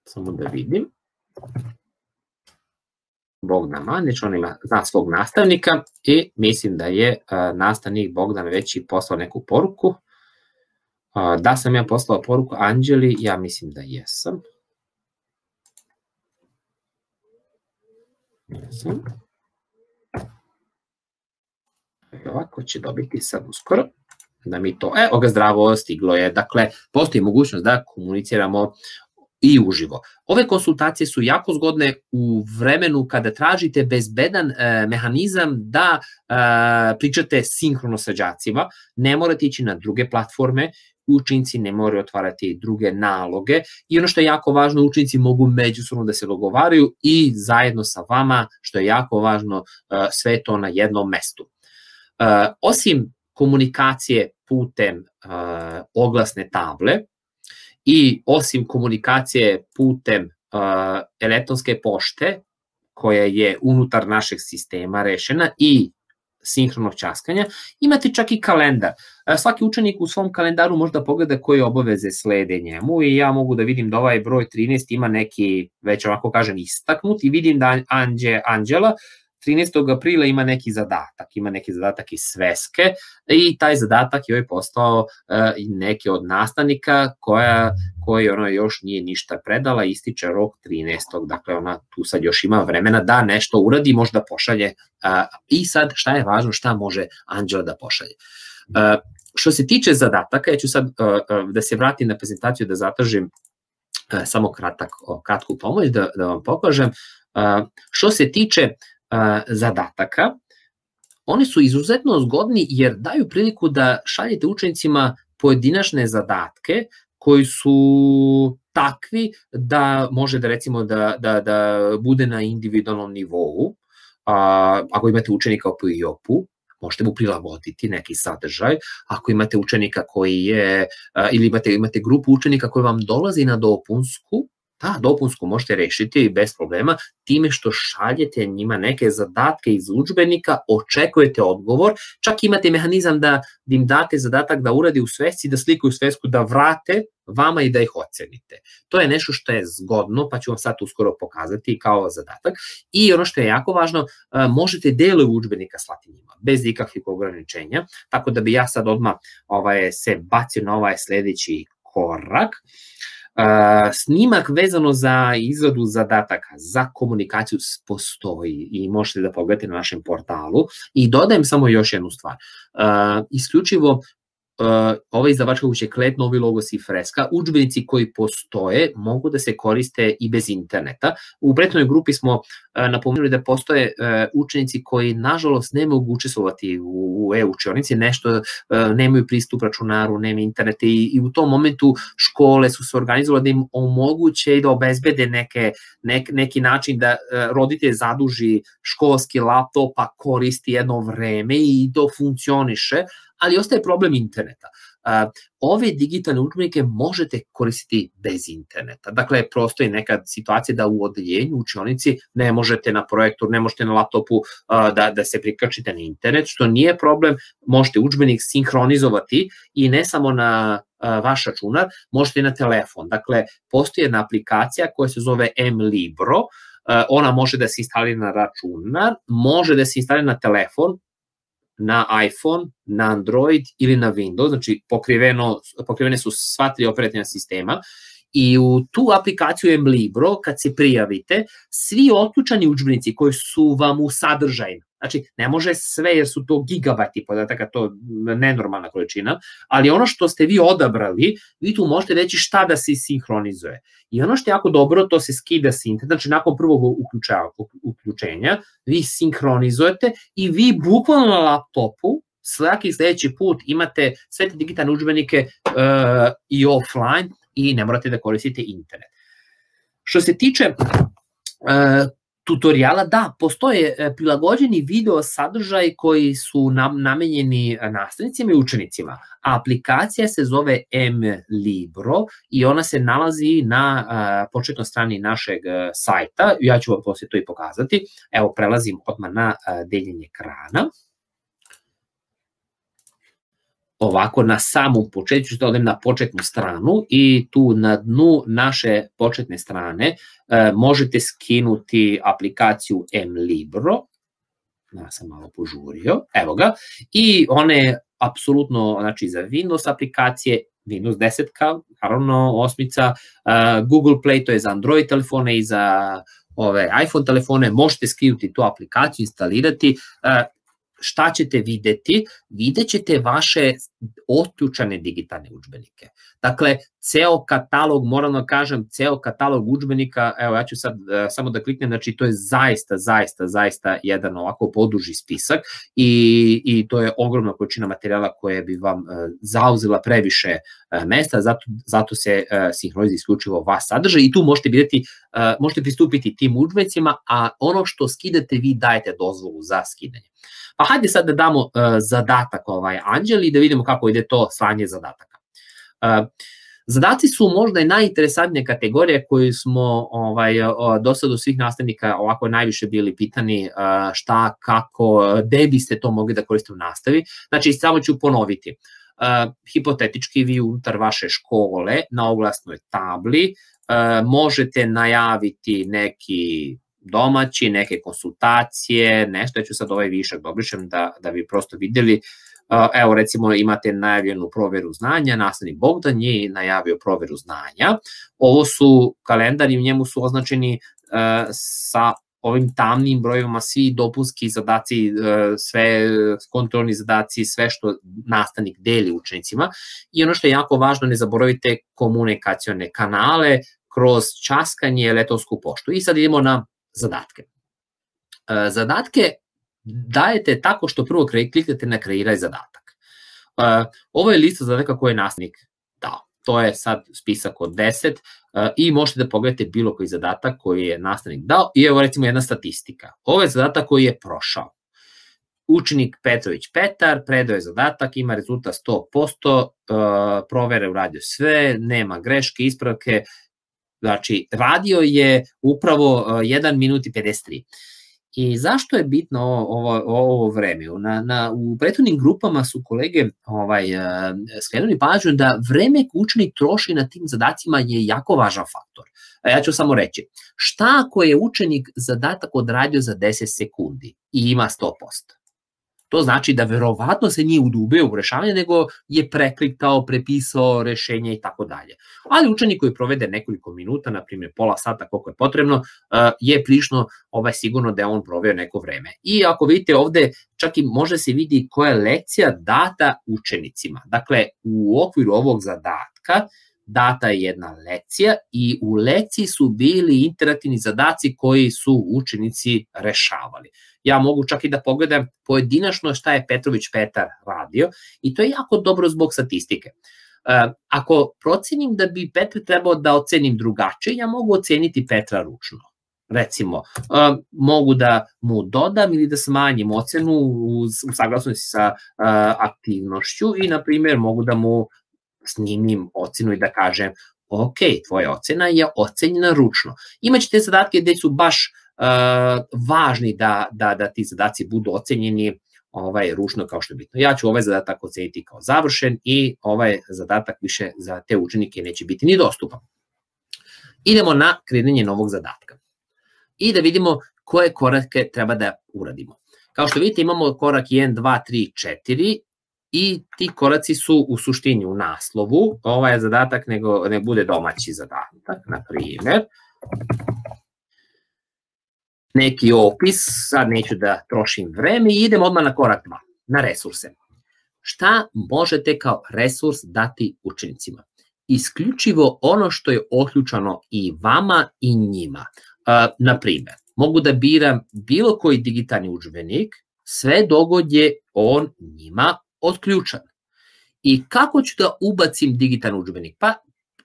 samo da vidim. Bogdan Mandić, on ima, zna svog nastavnika i mislim da je nastavnik Bogdan već i poslao neku poruku. Da sam ja poslao poruku Anđeli, ja mislim da jesam. Jesam. I ovako će dobiti sad uskoro da mi to, evo ga zdravo, stiglo je, dakle, postoji mogućnost da komuniciramo i uživo. Ove konsultacije su jako zgodne u vremenu kada tražite bezbedan e, mehanizam da e, pričate sinhrono sa đacima, ne morate ići na druge platforme, učinci ne moraju otvarati druge naloge i ono što je jako važno, učinci mogu međusobno da se dogovaraju i zajedno sa vama, što je jako važno, e, sve to na jednom mestu. E, osim komunikacije putem e, oglasne table, i osim komunikacije putem uh, elektronske pošte, koja je unutar našeg sistema rešena i sinhronog časkanja. Imate čak i kalendar. Svaki učenik u svom kalendaru možda pogleda koje obaveze slede njemu i ja mogu da vidim da ovaj broj 13 ima neki, već ovako kažem, istaknut i vidim da Anđe, Anđela 13. aprila ima neki zadatak, ima neki zadatak iz sveske i taj zadatak je postao uh, neki od nastavnika koja, koji ona još nije ništa predala, ističe rok 13. Dakle, ona tu sad još ima vremena da nešto uradi, možda pošalje. I sad šta je važno, šta može Anđela da pošalje. Uh, što se tiče zadataka, ja ću sad uh, da se vratim na prezentaciju da zatražim uh, samo kratak, kratku pomoć da, da vam pokažem. Što se tiče zadataka, oni su izuzetno zgodni jer daju priliku da šaljete učenicima pojedinačne zadatke koji su takvi da može da recimo da, da, da bude na individualnom nivou. A, ako imate učenika po IOP-u, možete mu prilagoditi neki sadržaj. Ako imate učenika koji je, ili imate, imate grupu učenika koji vam dolazi na dopunsku, Da, dopunsku možete rešiti bez problema time što šaljete njima neke zadatke iz učbenika, očekujete odgovor, čak imate mehanizam da, im date zadatak da uradi u svesci, da slikaju svesku, da vrate vama i da ih ocenite. To je nešto što je zgodno, pa ću vam sad uskoro pokazati kao zadatak. I ono što je jako važno, možete delove učbenika slati njima, bez ikakvih ograničenja, tako da bi ja sad odmah ovaj, se bacio na ovaj sledeći korak. Uh, Snimak vezano za izradu zadataka, za komunikaciju postoji i možete da pogledate na našem portalu. I dodajem samo još jednu stvar. Isključivo uh, ovaj izdavačka kuće Klet, Novi Logos i Freska, učbenici koji postoje mogu da se koriste i bez interneta. U prethodnoj grupi smo uh, napomenuli da postoje uh, učenici koji nažalost ne mogu učestvovati u, e-učionici, nešto nemaju pristup računaru, nema interneta i, i u tom momentu škole su se organizovali da im omoguće i da obezbede neke, nek, neki način da roditelj zaduži školski laptop pa koristi jedno vreme i to funkcioniše, ali ostaje problem interneta. Ove digitalne udžbenike možete koristiti bez interneta. Dakle, prostoji neka situacija da u odeljenju, učionici, ne možete na projektor, ne možete na laptopu da, da se prikačite na internet, što nije problem, možete udžbenik sinhronizovati i ne samo na vaš računar, možete i na telefon. Dakle, postoji jedna aplikacija koja se zove MLibro, ona može da se instalira na računar, može da se instalira na telefon, na iPhone, na Android ili na Windows, znači pokriveno, pokrivene su sva tri operativna sistema. I u tu aplikaciju Mlibro, kad se prijavite, svi otključani učbenici koji su vam u sadržaju, Znači, ne može sve jer su to gigabajti podataka, to je nenormalna količina, ali ono što ste vi odabrali, vi tu možete reći šta da se sinhronizuje. I ono što je jako dobro, to se skida s interneta, znači nakon prvog uključenja, vi sinhronizujete i vi bukvalno na laptopu svaki sledeći put imate sve te digitalne učbenike uh, i offline i ne morate da koristite internet. Što se tiče uh, tutoriala, da, postoje e, prilagođeni video sadržaj koji su nam, namenjeni nastavnicima i učenicima. Aplikacija se zove M-Libro i ona se nalazi na a, početnoj strani našeg sajta. Ja ću vam poslije to i pokazati. Evo, prelazim odmah na deljenje ekrana ovako na samom početku, ću da odem na početnu stranu i tu na dnu naše početne strane e, možete skinuti aplikaciju MLibro, ja sam malo požurio, evo ga, i one apsolutno, znači za Windows aplikacije, Windows 10, naravno osmica, e, Google Play, to je za Android telefone i za ove iPhone telefone, možete skinuti tu aplikaciju, instalirati, e, šta ćete videti? Vidjet ćete vaše otključane digitalne učbenike. Dakle, ceo katalog, moram da kažem, ceo katalog učbenika, evo ja ću sad uh, samo da kliknem, znači to je zaista, zaista, zaista jedan ovako poduži spisak i, i to je ogromna količina materijala koje bi vam uh, zauzela previše uh, mesta, zato, zato se uh, sinhronizi isključivo vas sadržaj i tu možete vidjeti, uh, možete pristupiti tim učbenicima, a ono što skidate vi dajete dozvolu za skidanje. Pa hajde sad da damo uh, zadatak ovaj Anđeli i da vidimo kako ide to slanje zadataka. Uh, Zadaci su možda i najinteresantnije kategorije koju smo ovaj, do sada svih nastavnika ovako najviše bili pitani šta, kako, gde biste to mogli da koristite u nastavi. Znači, samo ću ponoviti. Hipotetički vi unutar vaše škole na oglasnoj tabli možete najaviti neki domaći, neke konsultacije, nešto, ja ću sad ovaj višak dobrišem da, da bi prosto videli, evo recimo imate najavljenu proveru znanja, nastavnik Bogdan je najavio proveru znanja, ovo su kalendari, u njemu su označeni sa ovim tamnim brojevima svi dopunski zadaci, sve kontrolni zadaci, sve što nastavnik deli učenicima. I ono što je jako važno, ne zaboravite komunikacione kanale kroz časkanje elektronsku poštu. I sad idemo na zadatke. E, zadatke dajete tako što prvo kliknete na kreiraj zadatak. E, ovo je lista zadataka koje je nastavnik dao. To je sad spisak od 10 e, i možete da pogledate bilo koji zadatak koji je nastavnik dao i evo recimo jedna statistika. Ovo je zadatak koji je prošao. Učenik Petrović Petar predao je zadatak, ima rezultat 100%, provere uradio sve, nema greške, ispravke, Znači, radio je upravo 1 minut i 53. I zašto je bitno ovo, ovo, ovo vreme? Na, na, u prethodnim grupama su kolege ovaj, uh, skrenuli pažnju da vreme učenik troši na tim zadacima je jako važan faktor. A ja ću samo reći, šta ako je učenik zadatak odradio za 10 sekundi i ima 100%? To znači da verovatno se nije udubio u rešavanje, nego je prekliktao, prepisao rešenje i tako dalje. Ali učenik koji provede nekoliko minuta, na primjer pola sata koliko je potrebno, eh, je prišno ovaj, sigurno da je on proveo neko vreme. I ako vidite ovde, čak i može se vidi koja je lekcija data učenicima. Dakle, u okviru ovog zadatka data je jedna lekcija i u lekciji su bili interaktivni zadaci koji su učenici rešavali. Ja mogu čak i da pogledam pojedinačno šta je Petrović Petar radio i to je jako dobro zbog statistike. E, ako procenim da bi Petar trebao da ocenim drugačije, ja mogu oceniti Petra ručno. Recimo, e, mogu da mu dodam ili da smanjim ocenu u, u saglasnosti sa e, aktivnošću i, na primjer, mogu da mu snimim ocenu i da kažem ok, tvoja ocena je ocenjena ručno. Imaćete zadatke gde su baš uh, važni da, da, da ti zadaci budu ocenjeni ovaj ručno kao što je bitno. Ja ću ovaj zadatak oceniti kao završen i ovaj zadatak više za te učenike neće biti ni dostupan. Idemo na kreiranje novog zadatka. I da vidimo koje korake treba da uradimo. Kao što vidite imamo korak 1, 2, 3, 4 i ti koraci su u suštini u naslovu, ovaj je zadatak nego ne bude domaći zadatak, na primjer, neki opis, sad neću da trošim vreme i idem odmah na korak 2, na resurse. Šta možete kao resurs dati učenicima? Isključivo ono što je otključano i vama i njima. Na primjer, mogu da biram bilo koji digitalni učbenik, sve dogod je on njima odključan. I kako ću da ubacim digitalni učbenik? Pa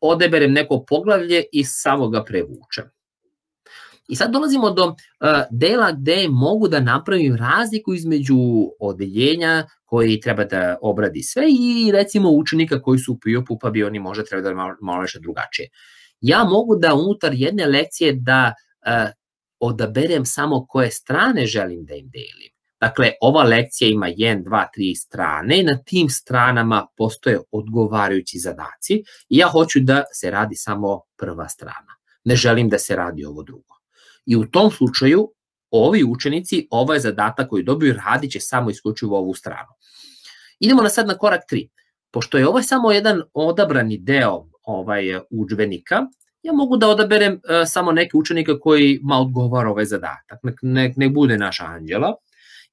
odeberem neko poglavlje i samo ga prevučem. I sad dolazimo do uh, dela gde mogu da napravim razliku između odeljenja koji treba da obradi sve i recimo učenika koji su u PIOP-u pa bi oni možda treba da malo, malo nešto drugačije. Ja mogu da unutar jedne lekcije da uh, odaberem samo koje strane želim da im delim. Dakle, ova lekcija ima 1, 2, 3 strane i na tim stranama postoje odgovarajući zadaci i ja hoću da se radi samo prva strana. Ne želim da se radi ovo drugo. I u tom slučaju ovi učenici, ovaj zadatak koji dobiju radit će samo isključivo ovu stranu. Idemo na sad na korak 3. Pošto je ovo samo jedan odabrani deo ovaj udžbenika, ja mogu da odaberem uh, samo neke učenike koji ma odgovara ovaj zadatak. Nek, nek, nek bude naša Anđela,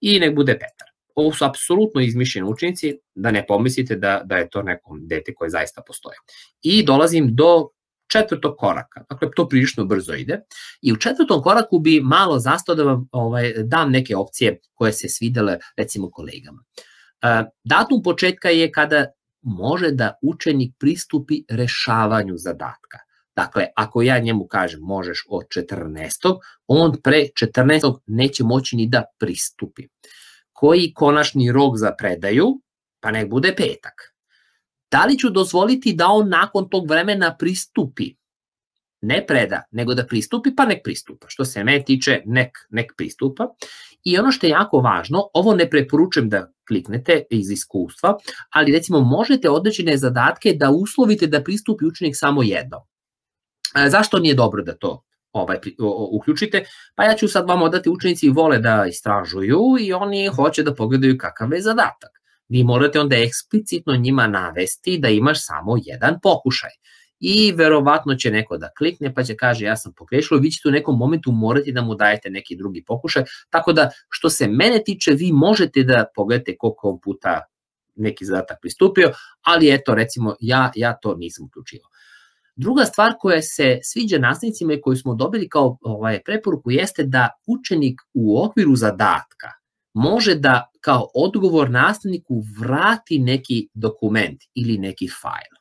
i nek bude Petar. Ovo su apsolutno izmišljeni učenici, da ne pomislite da, da je to nekom dete koje zaista postoje. I dolazim do četvrtog koraka. Dakle, to prilično brzo ide. I u četvrtom koraku bi malo zastao da vam ovaj, dam neke opcije koje se svidele, recimo, kolegama. E, datum početka je kada može da učenik pristupi rešavanju zadatka. Dakle, ako ja njemu kažem možeš od 14. on pre 14. neće moći ni da pristupi. Koji konačni rok za predaju? Pa nek bude petak. Da li ću dozvoliti da on nakon tog vremena pristupi? Ne preda, nego da pristupi, pa nek pristupa. Što se me tiče, nek, nek pristupa. I ono što je jako važno, ovo ne preporučujem da kliknete iz iskustva, ali recimo možete određene zadatke da uslovite da pristupi učenik samo jednom. E, zašto nije dobro da to ovaj, uključite? Pa ja ću sad vam odati učenici vole da istražuju i oni hoće da pogledaju kakav je zadatak. Vi morate onda eksplicitno njima navesti da imaš samo jedan pokušaj i verovatno će neko da klikne pa će kaže ja sam pogrešio, vi ćete u nekom momentu morati da mu dajete neki drugi pokušaj, tako da što se mene tiče vi možete da pogledate koliko puta neki zadatak pristupio, ali eto recimo ja, ja to nisam uključio. Druga stvar koja se sviđa nastavnicima i koju smo dobili kao ovaj, preporuku jeste da učenik u okviru zadatka može da kao odgovor nastavniku vrati neki dokument ili neki fajl.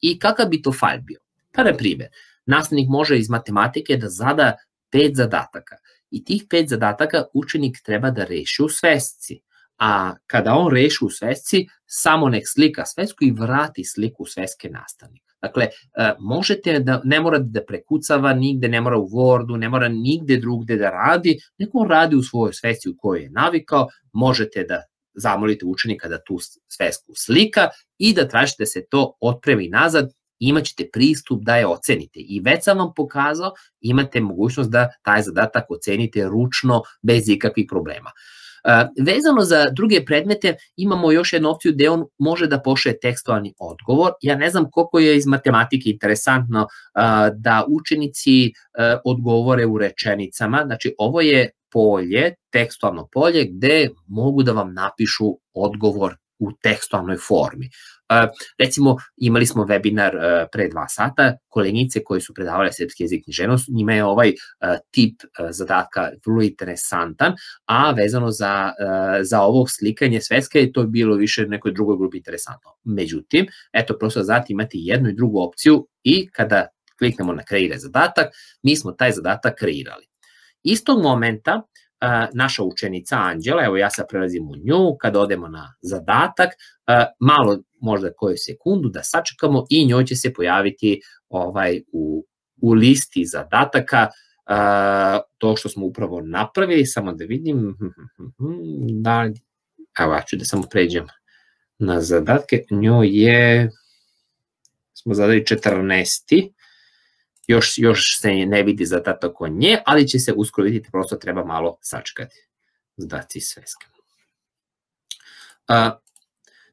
I kakav bi to fajl bio? Pa, na primjer, nastavnik može iz matematike da zada pet zadataka i tih pet zadataka učenik treba da reši u svesci. A kada on reši u svesci, samo nek slika svesku i vrati sliku sveske nastavnika. Dakle, e, možete da, ne mora da prekucava nigde, ne mora u Wordu, ne mora nigde drugde da radi, neko radi u svojoj svesci u kojoj je navikao, možete da zamolite učenika da tu svesku slika i da tražite da se to otpremi nazad, imaćete pristup da je ocenite. I već sam vam pokazao, imate mogućnost da taj zadatak ocenite ručno bez ikakvih problema. Vezano za druge predmete imamo još jednu opciju gde on može da pošle tekstualni odgovor. Ja ne znam koliko je iz matematike interesantno da učenici odgovore u rečenicama. Znači ovo je polje, tekstualno polje, gde mogu da vam napišu odgovor u tekstualnoj formi. Recimo, imali smo webinar uh, pre dva sata, kolegnice koje su predavale srpski jezik književnost, njima je ovaj uh, tip zadatka vrlo interesantan, a vezano za, za ovo slikanje sveske, to je bilo više nekoj drugoj grupi interesantno. Međutim, eto, prosto zati imate jednu i drugu opciju i kada kliknemo na kreire zadatak, mi smo taj zadatak kreirali. Istog momenta naša učenica Anđela, evo ja sad prelazim u nju, kada odemo na zadatak, malo možda koju sekundu da sačekamo i njoj će se pojaviti ovaj u, u listi zadataka to što smo upravo napravili, samo da vidim, da, evo ja ću da samo pređem na zadatke, njoj je, smo zadali 14 još, još se ne vidi zadatak kod nje, ali će se uskoro vidjeti, prosto treba malo sačekati. Zadaci sveska. Uh,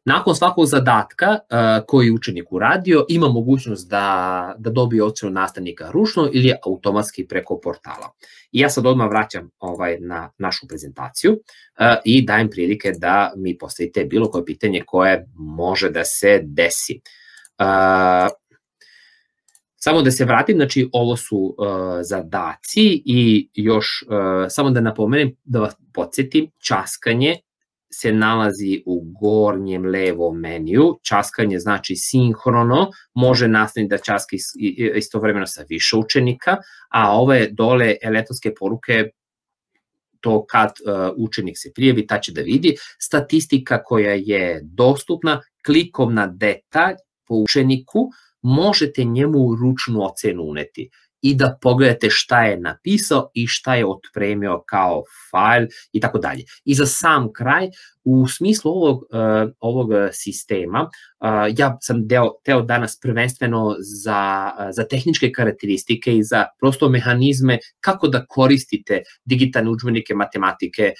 nakon svakog zadatka uh, koji učenik uradio, ima mogućnost da, da dobije ocenu nastavnika ručno ili automatski preko portala. I ja sad odmah vraćam ovaj, na našu prezentaciju uh, i dajem prilike da mi postavite bilo koje pitanje koje može da se desi. Uh, Samo da se vratim, znači ovo su uh, zadaci i još uh, samo da napomenem, da vas podsjetim, časkanje se nalazi u gornjem levom meniju. Časkanje znači sinhrono, može nastaviti da časka istovremeno sa više učenika, a ove dole elektronske poruke to kad uh, učenik se prijavi, ta će da vidi. Statistika koja je dostupna, klikom na detalj po učeniku, uh, možete njemu ručnu ocenu uneti i da pogledate šta je napisao i šta je otpremio kao fajl i tako dalje. I za sam kraj, u smislu ovog, uh, ovog sistema, uh, ja sam deo, teo danas prvenstveno za, uh, za tehničke karakteristike i za prosto mehanizme kako da koristite digitalne učbenike matematike,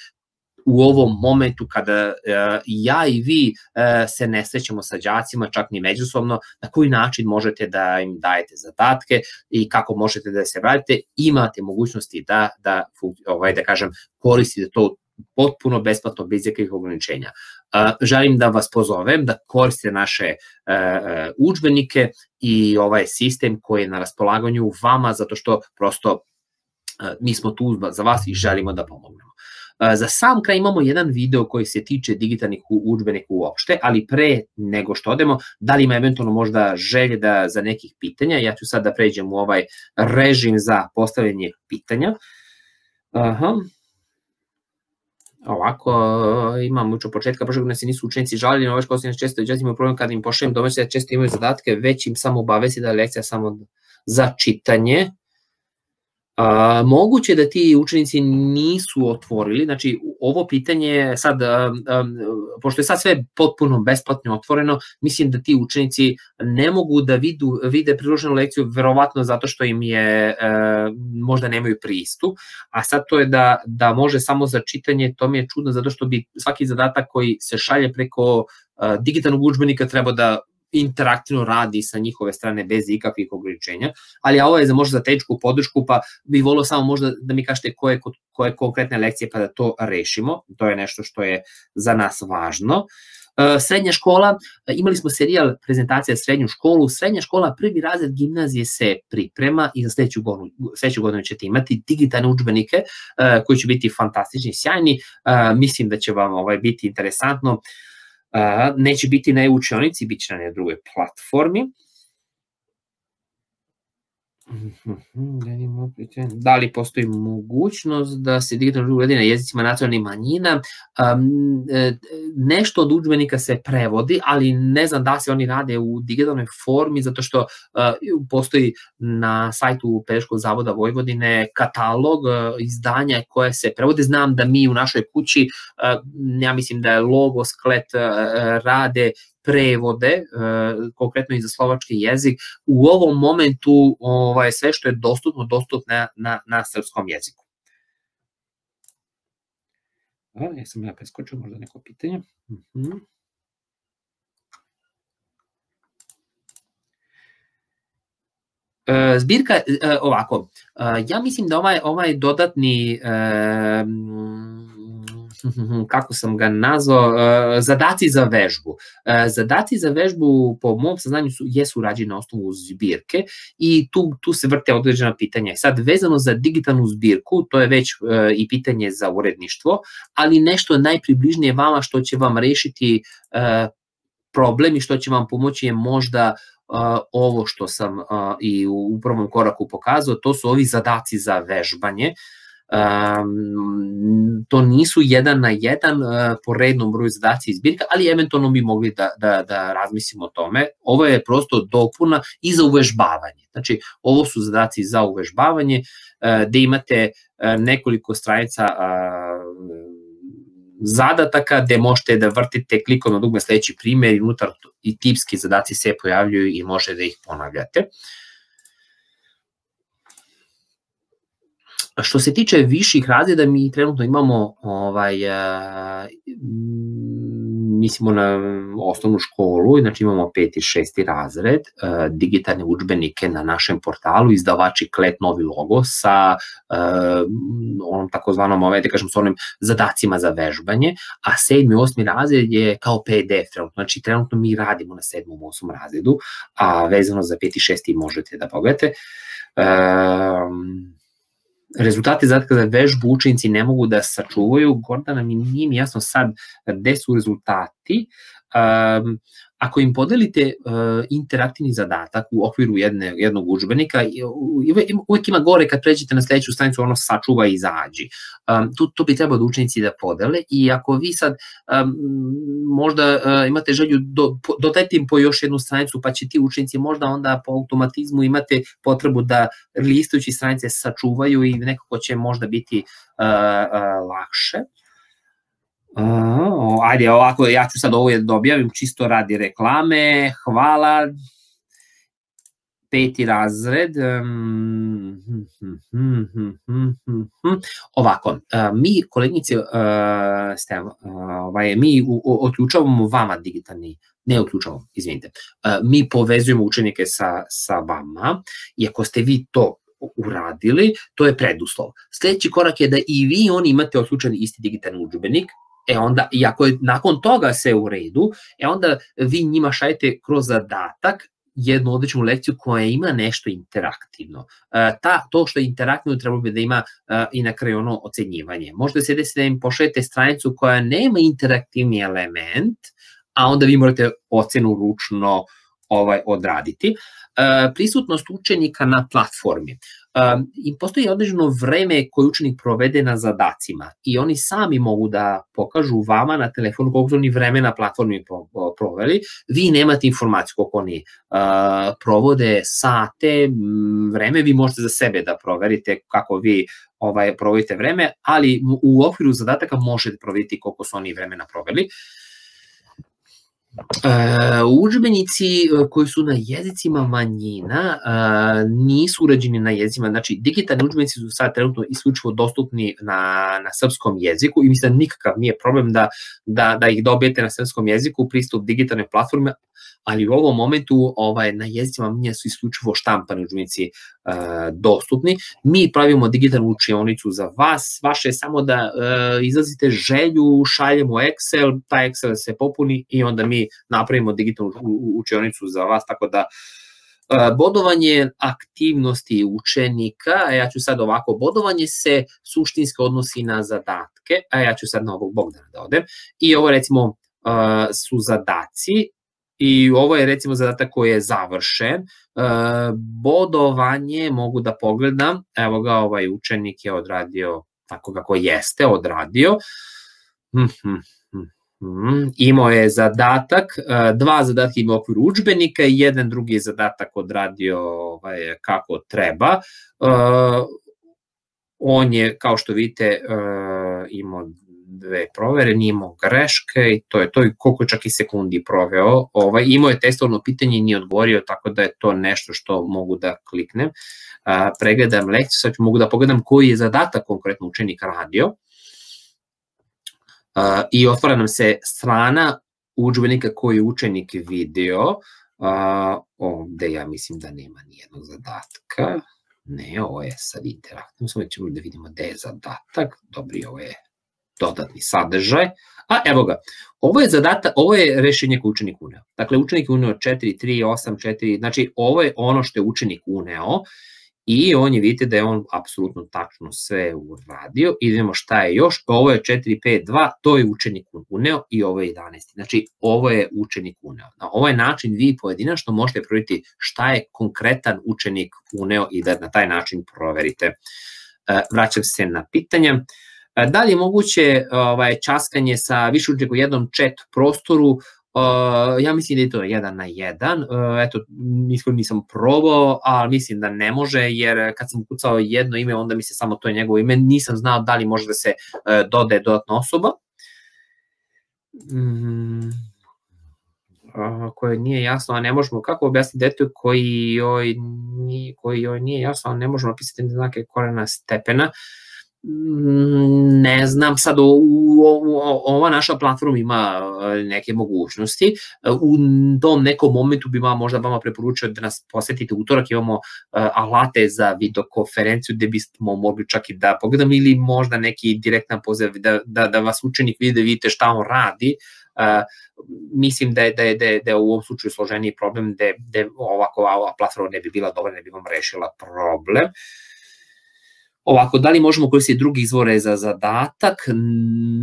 u ovom momentu kada uh, ja i vi uh, se ne srećemo sa đacima, čak ni međusobno, na koji način možete da im dajete zadatke i kako možete da se vratite, imate mogućnosti da, da, ovaj, da kažem, koristite to potpuno besplatno, bez jakih ograničenja. Uh, želim da vas pozovem da koriste naše učbenike i ovaj sistem koji je na raspolaganju vama, zato što prosto mi smo tu za vas i želimo da pomognemo. Za sam kraj imamo jedan video koji se tiče digitalnih učbenika uopšte, ali pre nego što odemo, da li ima eventualno možda želje da za nekih pitanja, ja ću sad da pređem u ovaj režim za postavljanje pitanja. Aha. ovako, imam uče početka prošle godine se nisu učenici žalili, ove školske često i imaju problem kada im pošaljem domaće da često imaju zadatke, već im samo obavesi da je lekcija samo za čitanje, A, moguće da ti učenici nisu otvorili, znači ovo pitanje sad, a, a, pošto je sad sve potpuno besplatno otvoreno, mislim da ti učenici ne mogu da vidu, vide priloženu lekciju verovatno zato što im je, a, možda nemaju pristup, a sad to je da, da može samo za čitanje, to mi je čudno zato što bi svaki zadatak koji se šalje preko digitalnog učbenika treba da interaktivno radi sa njihove strane bez ikakvih ograničenja, ali ovo je za možda za tehničku podršku, pa bih volio samo možda da mi kažete koje, koje konkretne lekcije pa da to rešimo, to je nešto što je za nas važno. E, srednja škola, imali smo serijal prezentacija srednju školu, srednja škola, prvi razred gimnazije se priprema i za sledeću godinu, sledeću godinu ćete imati digitalne učbenike e, koji će biti fantastični, sjajni, e, mislim da će vam ovaj biti interesantno neće biti na e-učionici, bit će na drugoj platformi. Da li postoji mogućnost da se digitalno uredi na jezicima nacionalnih manjina? E, nešto od učbenika se prevodi, ali ne znam da se oni rade u digitalnoj formi, zato što postoji na sajtu Pedagoškog zavoda Vojvodine katalog izdanja koje se prevode. Znam da mi u našoj kući, ja mislim da je logo, sklet rade prevode, e, konkretno i za slovački jezik, u ovom momentu ovaj, sve što je dostupno, dostupno na, na, na srpskom jeziku. A, ja sam ja preskočio možda neko pitanje. Uh mhm. -huh. E, zbirka, e, ovako, ja mislim da ovaj, ovaj dodatni kako sam ga nazvao, uh, zadaci za vežbu. Uh, zadaci za vežbu po mom saznanju su, jesu rađeni na osnovu zbirke i tu, tu se vrte određena pitanja. Sad, vezano za digitalnu zbirku, to je već uh, i pitanje za uredništvo, ali nešto najpribližnije vama što će vam rešiti problem i što će vam pomoći je možda uh, ovo što sam uh, i u, prvom koraku pokazao, to su ovi zadaci za vežbanje. To nisu jedan na jedan uh, po rednom broju zadaci izbirka, ali eventualno bi mogli da, da, da razmislimo o tome. Ovo je prosto dopuna i za uvežbavanje. Znači, ovo su zadaci za uvežbavanje, uh, imate uh, nekoliko stranica zadataka gde možete da vrtite klikom na dugme sledeći primer i unutar i tipski zadaci se pojavljuju i možete da ih ponavljate. Uh, Što se tiče viših razreda, mi trenutno imamo ovaj, uh, mislimo na osnovnu školu, znači imamo peti, šesti razred, uh, digitalne učbenike na našem portalu, izdavači Klet Novi Logo sa uh, onom takozvanom, ovaj, da kažem, sa onim zadacima za vežbanje, a sedmi, osmi razred je kao PDF trenutno, znači trenutno mi radimo na sedmom, osmom razredu, a vezano za peti, šesti možete da pogledate. Um, rezultati zadatka za vežbu učenici ne mogu da sačuvaju, Gordana mi nije mi jasno sad gde su rezultati, um, ako im podelite uh, interaktivni zadatak u okviru jedne, jednog učbenika, uvek ima gore kad pređete na sledeću stranicu ono sačuva i izađi. Um, to, to bi trebalo da učenici da podele i ako vi sad um, možda imate želju do, dodajte im po još jednu stranicu pa će ti učenici možda onda po automatizmu imate potrebu da listujući stranice sačuvaju i nekako će možda biti lakše. Uh, ajde, ovako, ja ću sad ovo da objavim čisto radi reklame. Hvala. Peti razred. Ovako, mi, kolegnice, ste, ovaj, mi otključavamo vama digitalni ne otključavamo, izvinite, mi povezujemo učenike sa, sa vama i ako ste vi to uradili, to je preduslov. Sledeći korak je da i vi oni imate otključeni isti digitalni učbenik, E onda, i ako je nakon toga sve u redu, e onda vi njima šaljete kroz zadatak jednu odličnu lekciju koja ima nešto interaktivno. E, ta, to što je interaktivno trebalo bi da ima e, i na kraju ono ocenjivanje. Možda se desi da im pošaljete stranicu koja nema interaktivni element, a onda vi morate ocenu ručno ovaj odraditi. E, prisutnost učenika na platformi. E, I postoji određeno vreme koje učenik provede na zadacima i oni sami mogu da pokažu vama na telefonu koliko su oni vreme na platformi proveli. Vi nemate informaciju koliko oni e, provode sate, vreme vi možete za sebe da proverite kako vi ovaj provodite vreme, ali u okviru zadataka možete proveriti koliko su oni vremena proveli. Uh, udžbenici e, koji su na jezicima manjina e, nisu urađeni na jezicima, znači digitalni udžbenici su sad trenutno isključivo dostupni na, na srpskom jeziku i mislim da nikakav nije problem da, da, da ih dobijete na srpskom jeziku, pristup digitalne platforme, ali u ovom momentu ovaj, na jezicima minja su isključivo štampani učbenici e, dostupni. Mi pravimo digitalnu učionicu za vas, vaše je samo da e, izlazite želju, šaljemo Excel, taj Excel se popuni i onda mi napravimo digitalnu učionicu za vas, tako da e, bodovanje aktivnosti učenika, a ja ću sad ovako, bodovanje se suštinski odnosi na zadatke, a ja ću sad na ovog Bogdana da odem, i ovo recimo e, su zadaci, i ovo je recimo zadatak koji je završen. E, bodovanje mogu da pogledam, evo ga ovaj učenik je odradio tako kako jeste odradio. Mm -hmm. Imao je zadatak, e, dva zadatka ima u okviru učbenika i jedan drugi zadatak odradio ovaj, kako treba. E, on je, kao što vidite, imao dve provere, nije imao greške i to je to i koliko čak i sekundi proveo. Ovaj, imao je testovno pitanje i nije odgovorio, tako da je to nešto što mogu da kliknem. A, pregledam lekciju, sad ću mogu da pogledam koji je zadatak konkretno učenik radio. A, I otvara nam se strana učbenika koji je učenik video. A, ovde ja mislim da nema nijednog zadatka. Ne, ovo je sad interaktivno, samo ćemo da vidimo gde je zadatak. Dobri, ovo je dodatni sadržaj, a evo ga, ovo je zadata, ovo je rešenje koje učenik uneo. Dakle, učenik uneo 4, 3, 8, 4, znači ovo je ono što je učenik uneo i on je, vidite da je on apsolutno tačno sve uradio. Idemo šta je još, ovo je 4, 5, 2, to je učenik uneo i ovo je 11. Znači, ovo je učenik uneo. Na ovaj način vi pojedinačno možete proveriti šta je konkretan učenik uneo i da na taj način proverite. E, vraćam se na pitanje. E, da li je moguće ovaj, časkanje sa više učenika u jednom chat prostoru? Uh, ja mislim da je to jedan na jedan, uh, eto, nisam, nisam probao, ali mislim da ne može, jer kad sam kucao jedno ime, onda mi se samo to je njegovo ime, nisam znao da li može da se dode dodatna osoba. Mm, koje nije jasno, a ne možemo, kako objasniti detu koji joj, koji joj nije jasno, a ne možemo napisati znake korena stepena. Uh, ne znam, sad u, u, ova naša platforma ima e, neke mogućnosti. U tom nekom momentu bi vam možda vama preporučio da nas posetite utorak, imamo uh, alate za videokonferenciju gde bismo mogli čak i da pogledamo ili možda neki direktan poziv da, da, da vas učenik vidi da vidite šta on radi. Uh, mislim da je, da, je, da, je, da je u ovom slučaju složeniji problem da, da ovako ova platforma ne bi bila dobra, ne bi vam rešila problem. Uh, Ovako, da li možemo koristiti drugi izvore za zadatak?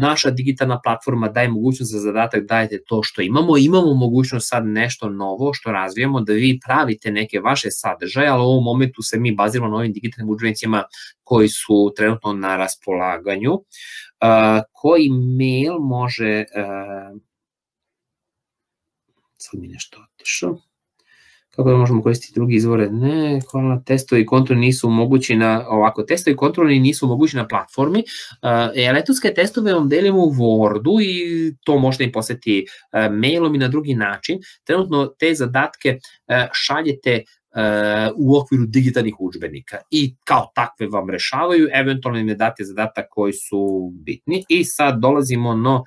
Naša digitalna platforma daje mogućnost za zadatak, dajete to što imamo. Imamo mogućnost sad nešto novo što razvijamo, da vi pravite neke vaše sadržaje, ali u ovom momentu se mi baziramo na ovim digitalnim udžbenicima koji su trenutno na raspolaganju. Uh, koji mail može... Uh, sad mi nešto otišao kako da možemo koristiti drugi izvore? Ne, hvala, testovi i kontroli nisu mogući na, ovako, testovi i kontroli nisu mogući na platformi. Uh, elektronske testove vam delimo u Wordu i to možete im poslati uh, mailom i na drugi način. Trenutno te zadatke uh, šaljete u okviru digitalnih učbenika i kao takve vam rešavaju, eventualno im ne date zadatak koji su bitni i sad dolazimo no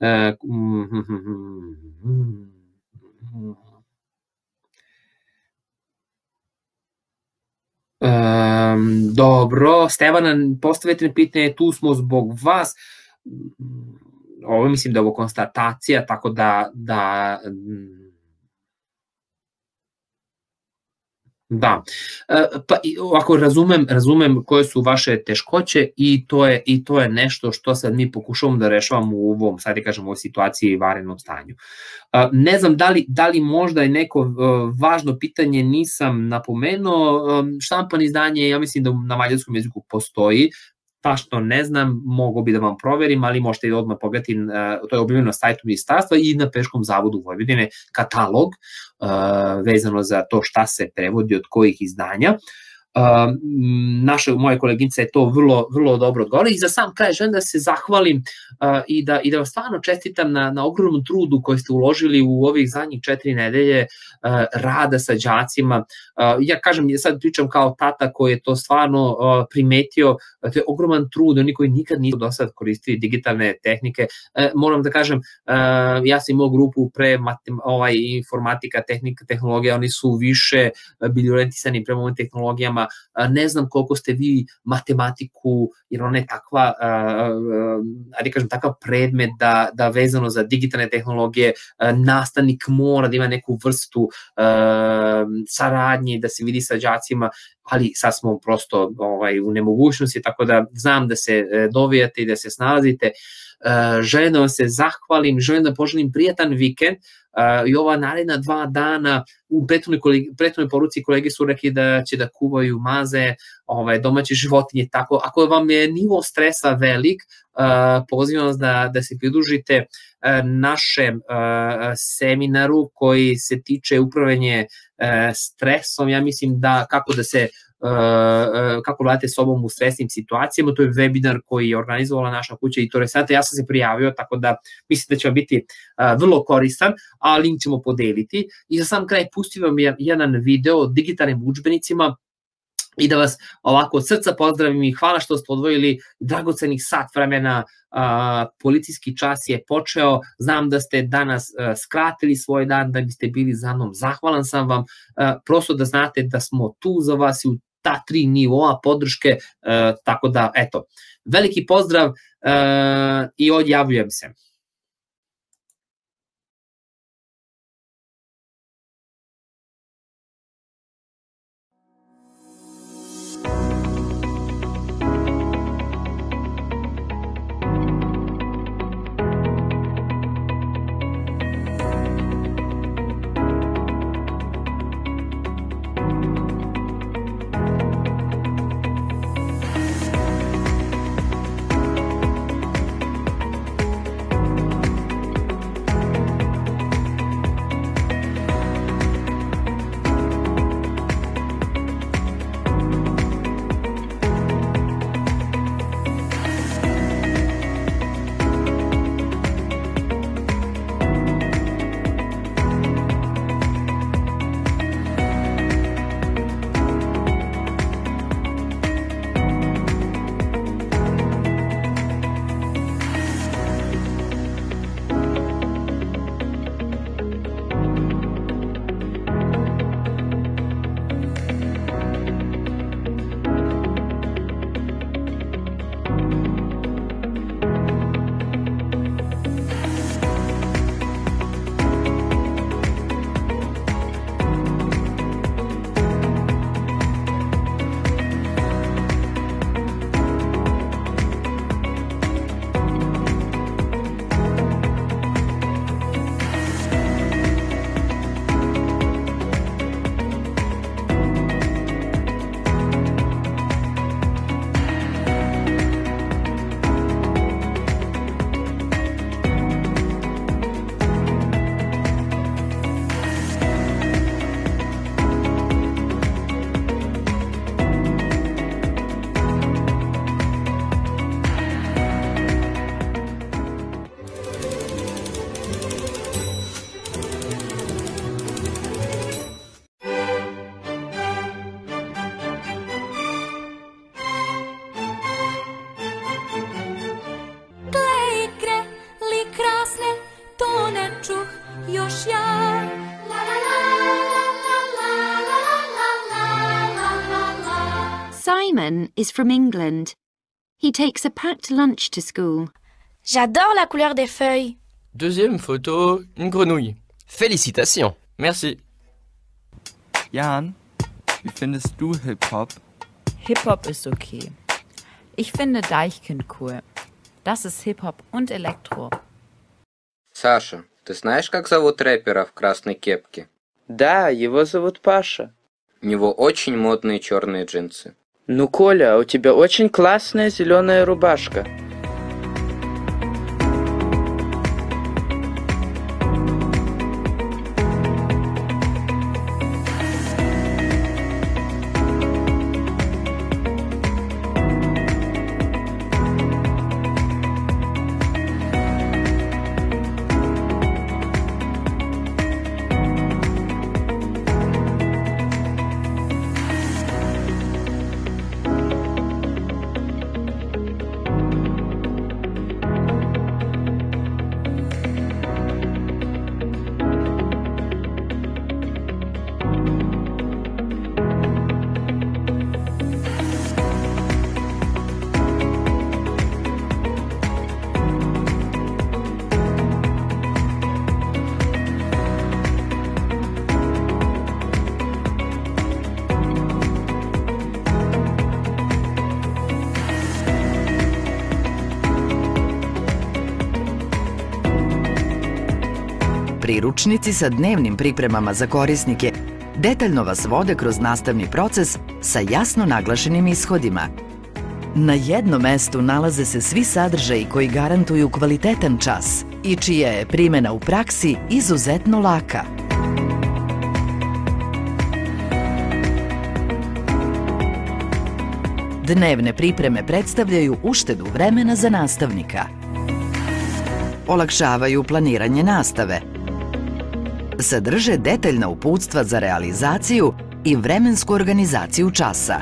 uh, mm, mm, mm, Um, dobro, Stevana, postavite pitanje, tu smo zbog vas. Ovo mislim da je ovo konstatacija, tako da, da Da, e, pa ako razumem, razumem koje su vaše teškoće i to je i to je nešto što sad mi pokušavamo da rešavamo u ovom, sad da kažem, u ovoj situaciji i varenom stanju. E, ne znam da li, da li možda je neko e, važno pitanje nisam napomenuo, štampan izdanje, ja mislim da na mađarskom jeziku postoji, tačno ne znam, mogu bi da vam proverim, ali možete i odmah pogledati, to je objavljeno na sajtu ministarstva i na Peškom zavodu Vojvodine katalog vezano za to šta se prevodi od kojih izdanja naša moja koleginica je to vrlo vrlo dobro odgovorila i za sam kraj želim da se zahvalim i da i da vam stvarno čestitam na na ogromnom trudu koji ste uložili u ovih zadnjih četiri nedelje rada sa đacima. Ja kažem ja sad pričam kao tata koji je to stvarno primetio, to je ogroman trud, oni koji nikad nisu do sad koristili digitalne tehnike. Moram da kažem, ja sam imao grupu pre matem, ovaj informatika, tehnika, tehnologija, oni su više bili orientisani prema ovim tehnologijama ne znam koliko ste vi matematiku, jer ona je takva, da kažem, takav predmet da, da vezano za digitalne tehnologije nastavnik mora da ima neku vrstu saradnje, da se vidi sa đacima, ali sad smo prosto ovaj, u nemogućnosti, tako da znam da se e, dovijate i da se snalazite. Želim da vam se zahvalim, želim da poželim prijatan vikend, i ova naredna dva dana u prethodnoj, poruci kolege su rekli da će da kuvaju maze, ovaj, domaće životinje, tako, ako vam je nivo stresa velik, pozivam vas da, da se pridružite našem seminaru koji se tiče upravljanje stresom, ja mislim da kako da se Uh, uh, kako vladate sobom u stresnim situacijama, to je webinar koji je organizovala naša kuća i to resata, ja sam se prijavio, tako da mislim da će vam biti vrlo koristan, a link ćemo podeliti. I za sam kraj pustim vam jedan video o digitalnim učbenicima i da vas ovako od srca pozdravim i hvala što ste odvojili dragocenih sat vremena, a, policijski čas je počeo, znam da ste danas a, skratili svoj dan da biste bili za mnom, zahvalan sam vam, a, prosto da znate da smo tu za vas i u ta tri nivoa podrške, a, tako da eto, veliki pozdrav i odjavljujem se. is from England. He takes a packed lunch to school. J'adore la couleur des feuilles. Deuxième photo, une grenouille. Félicitations. Merci. Jan, Wie findest du Hip-Hop? Hip-Hop ist okay. Ich finde Deichkind cool. Das ist Hip-Hop und Elektro. Саша, ты знаешь, как зовут рэпера в красной кепке? Да, его зовут Паша. У него очень модные черные джинсы. Ну, Коля, у тебя очень классная зеленая рубашка. Priručnici sa dnevnim pripremama za korisnike detaljno vas vode kroz nastavni proces sa jasno naglašenim ishodima. Na jednom mestu nalaze se svi sadržaji koji garantuju kvalitetan čas i čija je primjena u praksi izuzetno laka. Dnevne pripreme predstavljaju uštedu vremena za nastavnika. Olakšavaju planiranje nastave. Sadrže detaljna uputstva za realizaciju i vremensku organizaciju časa.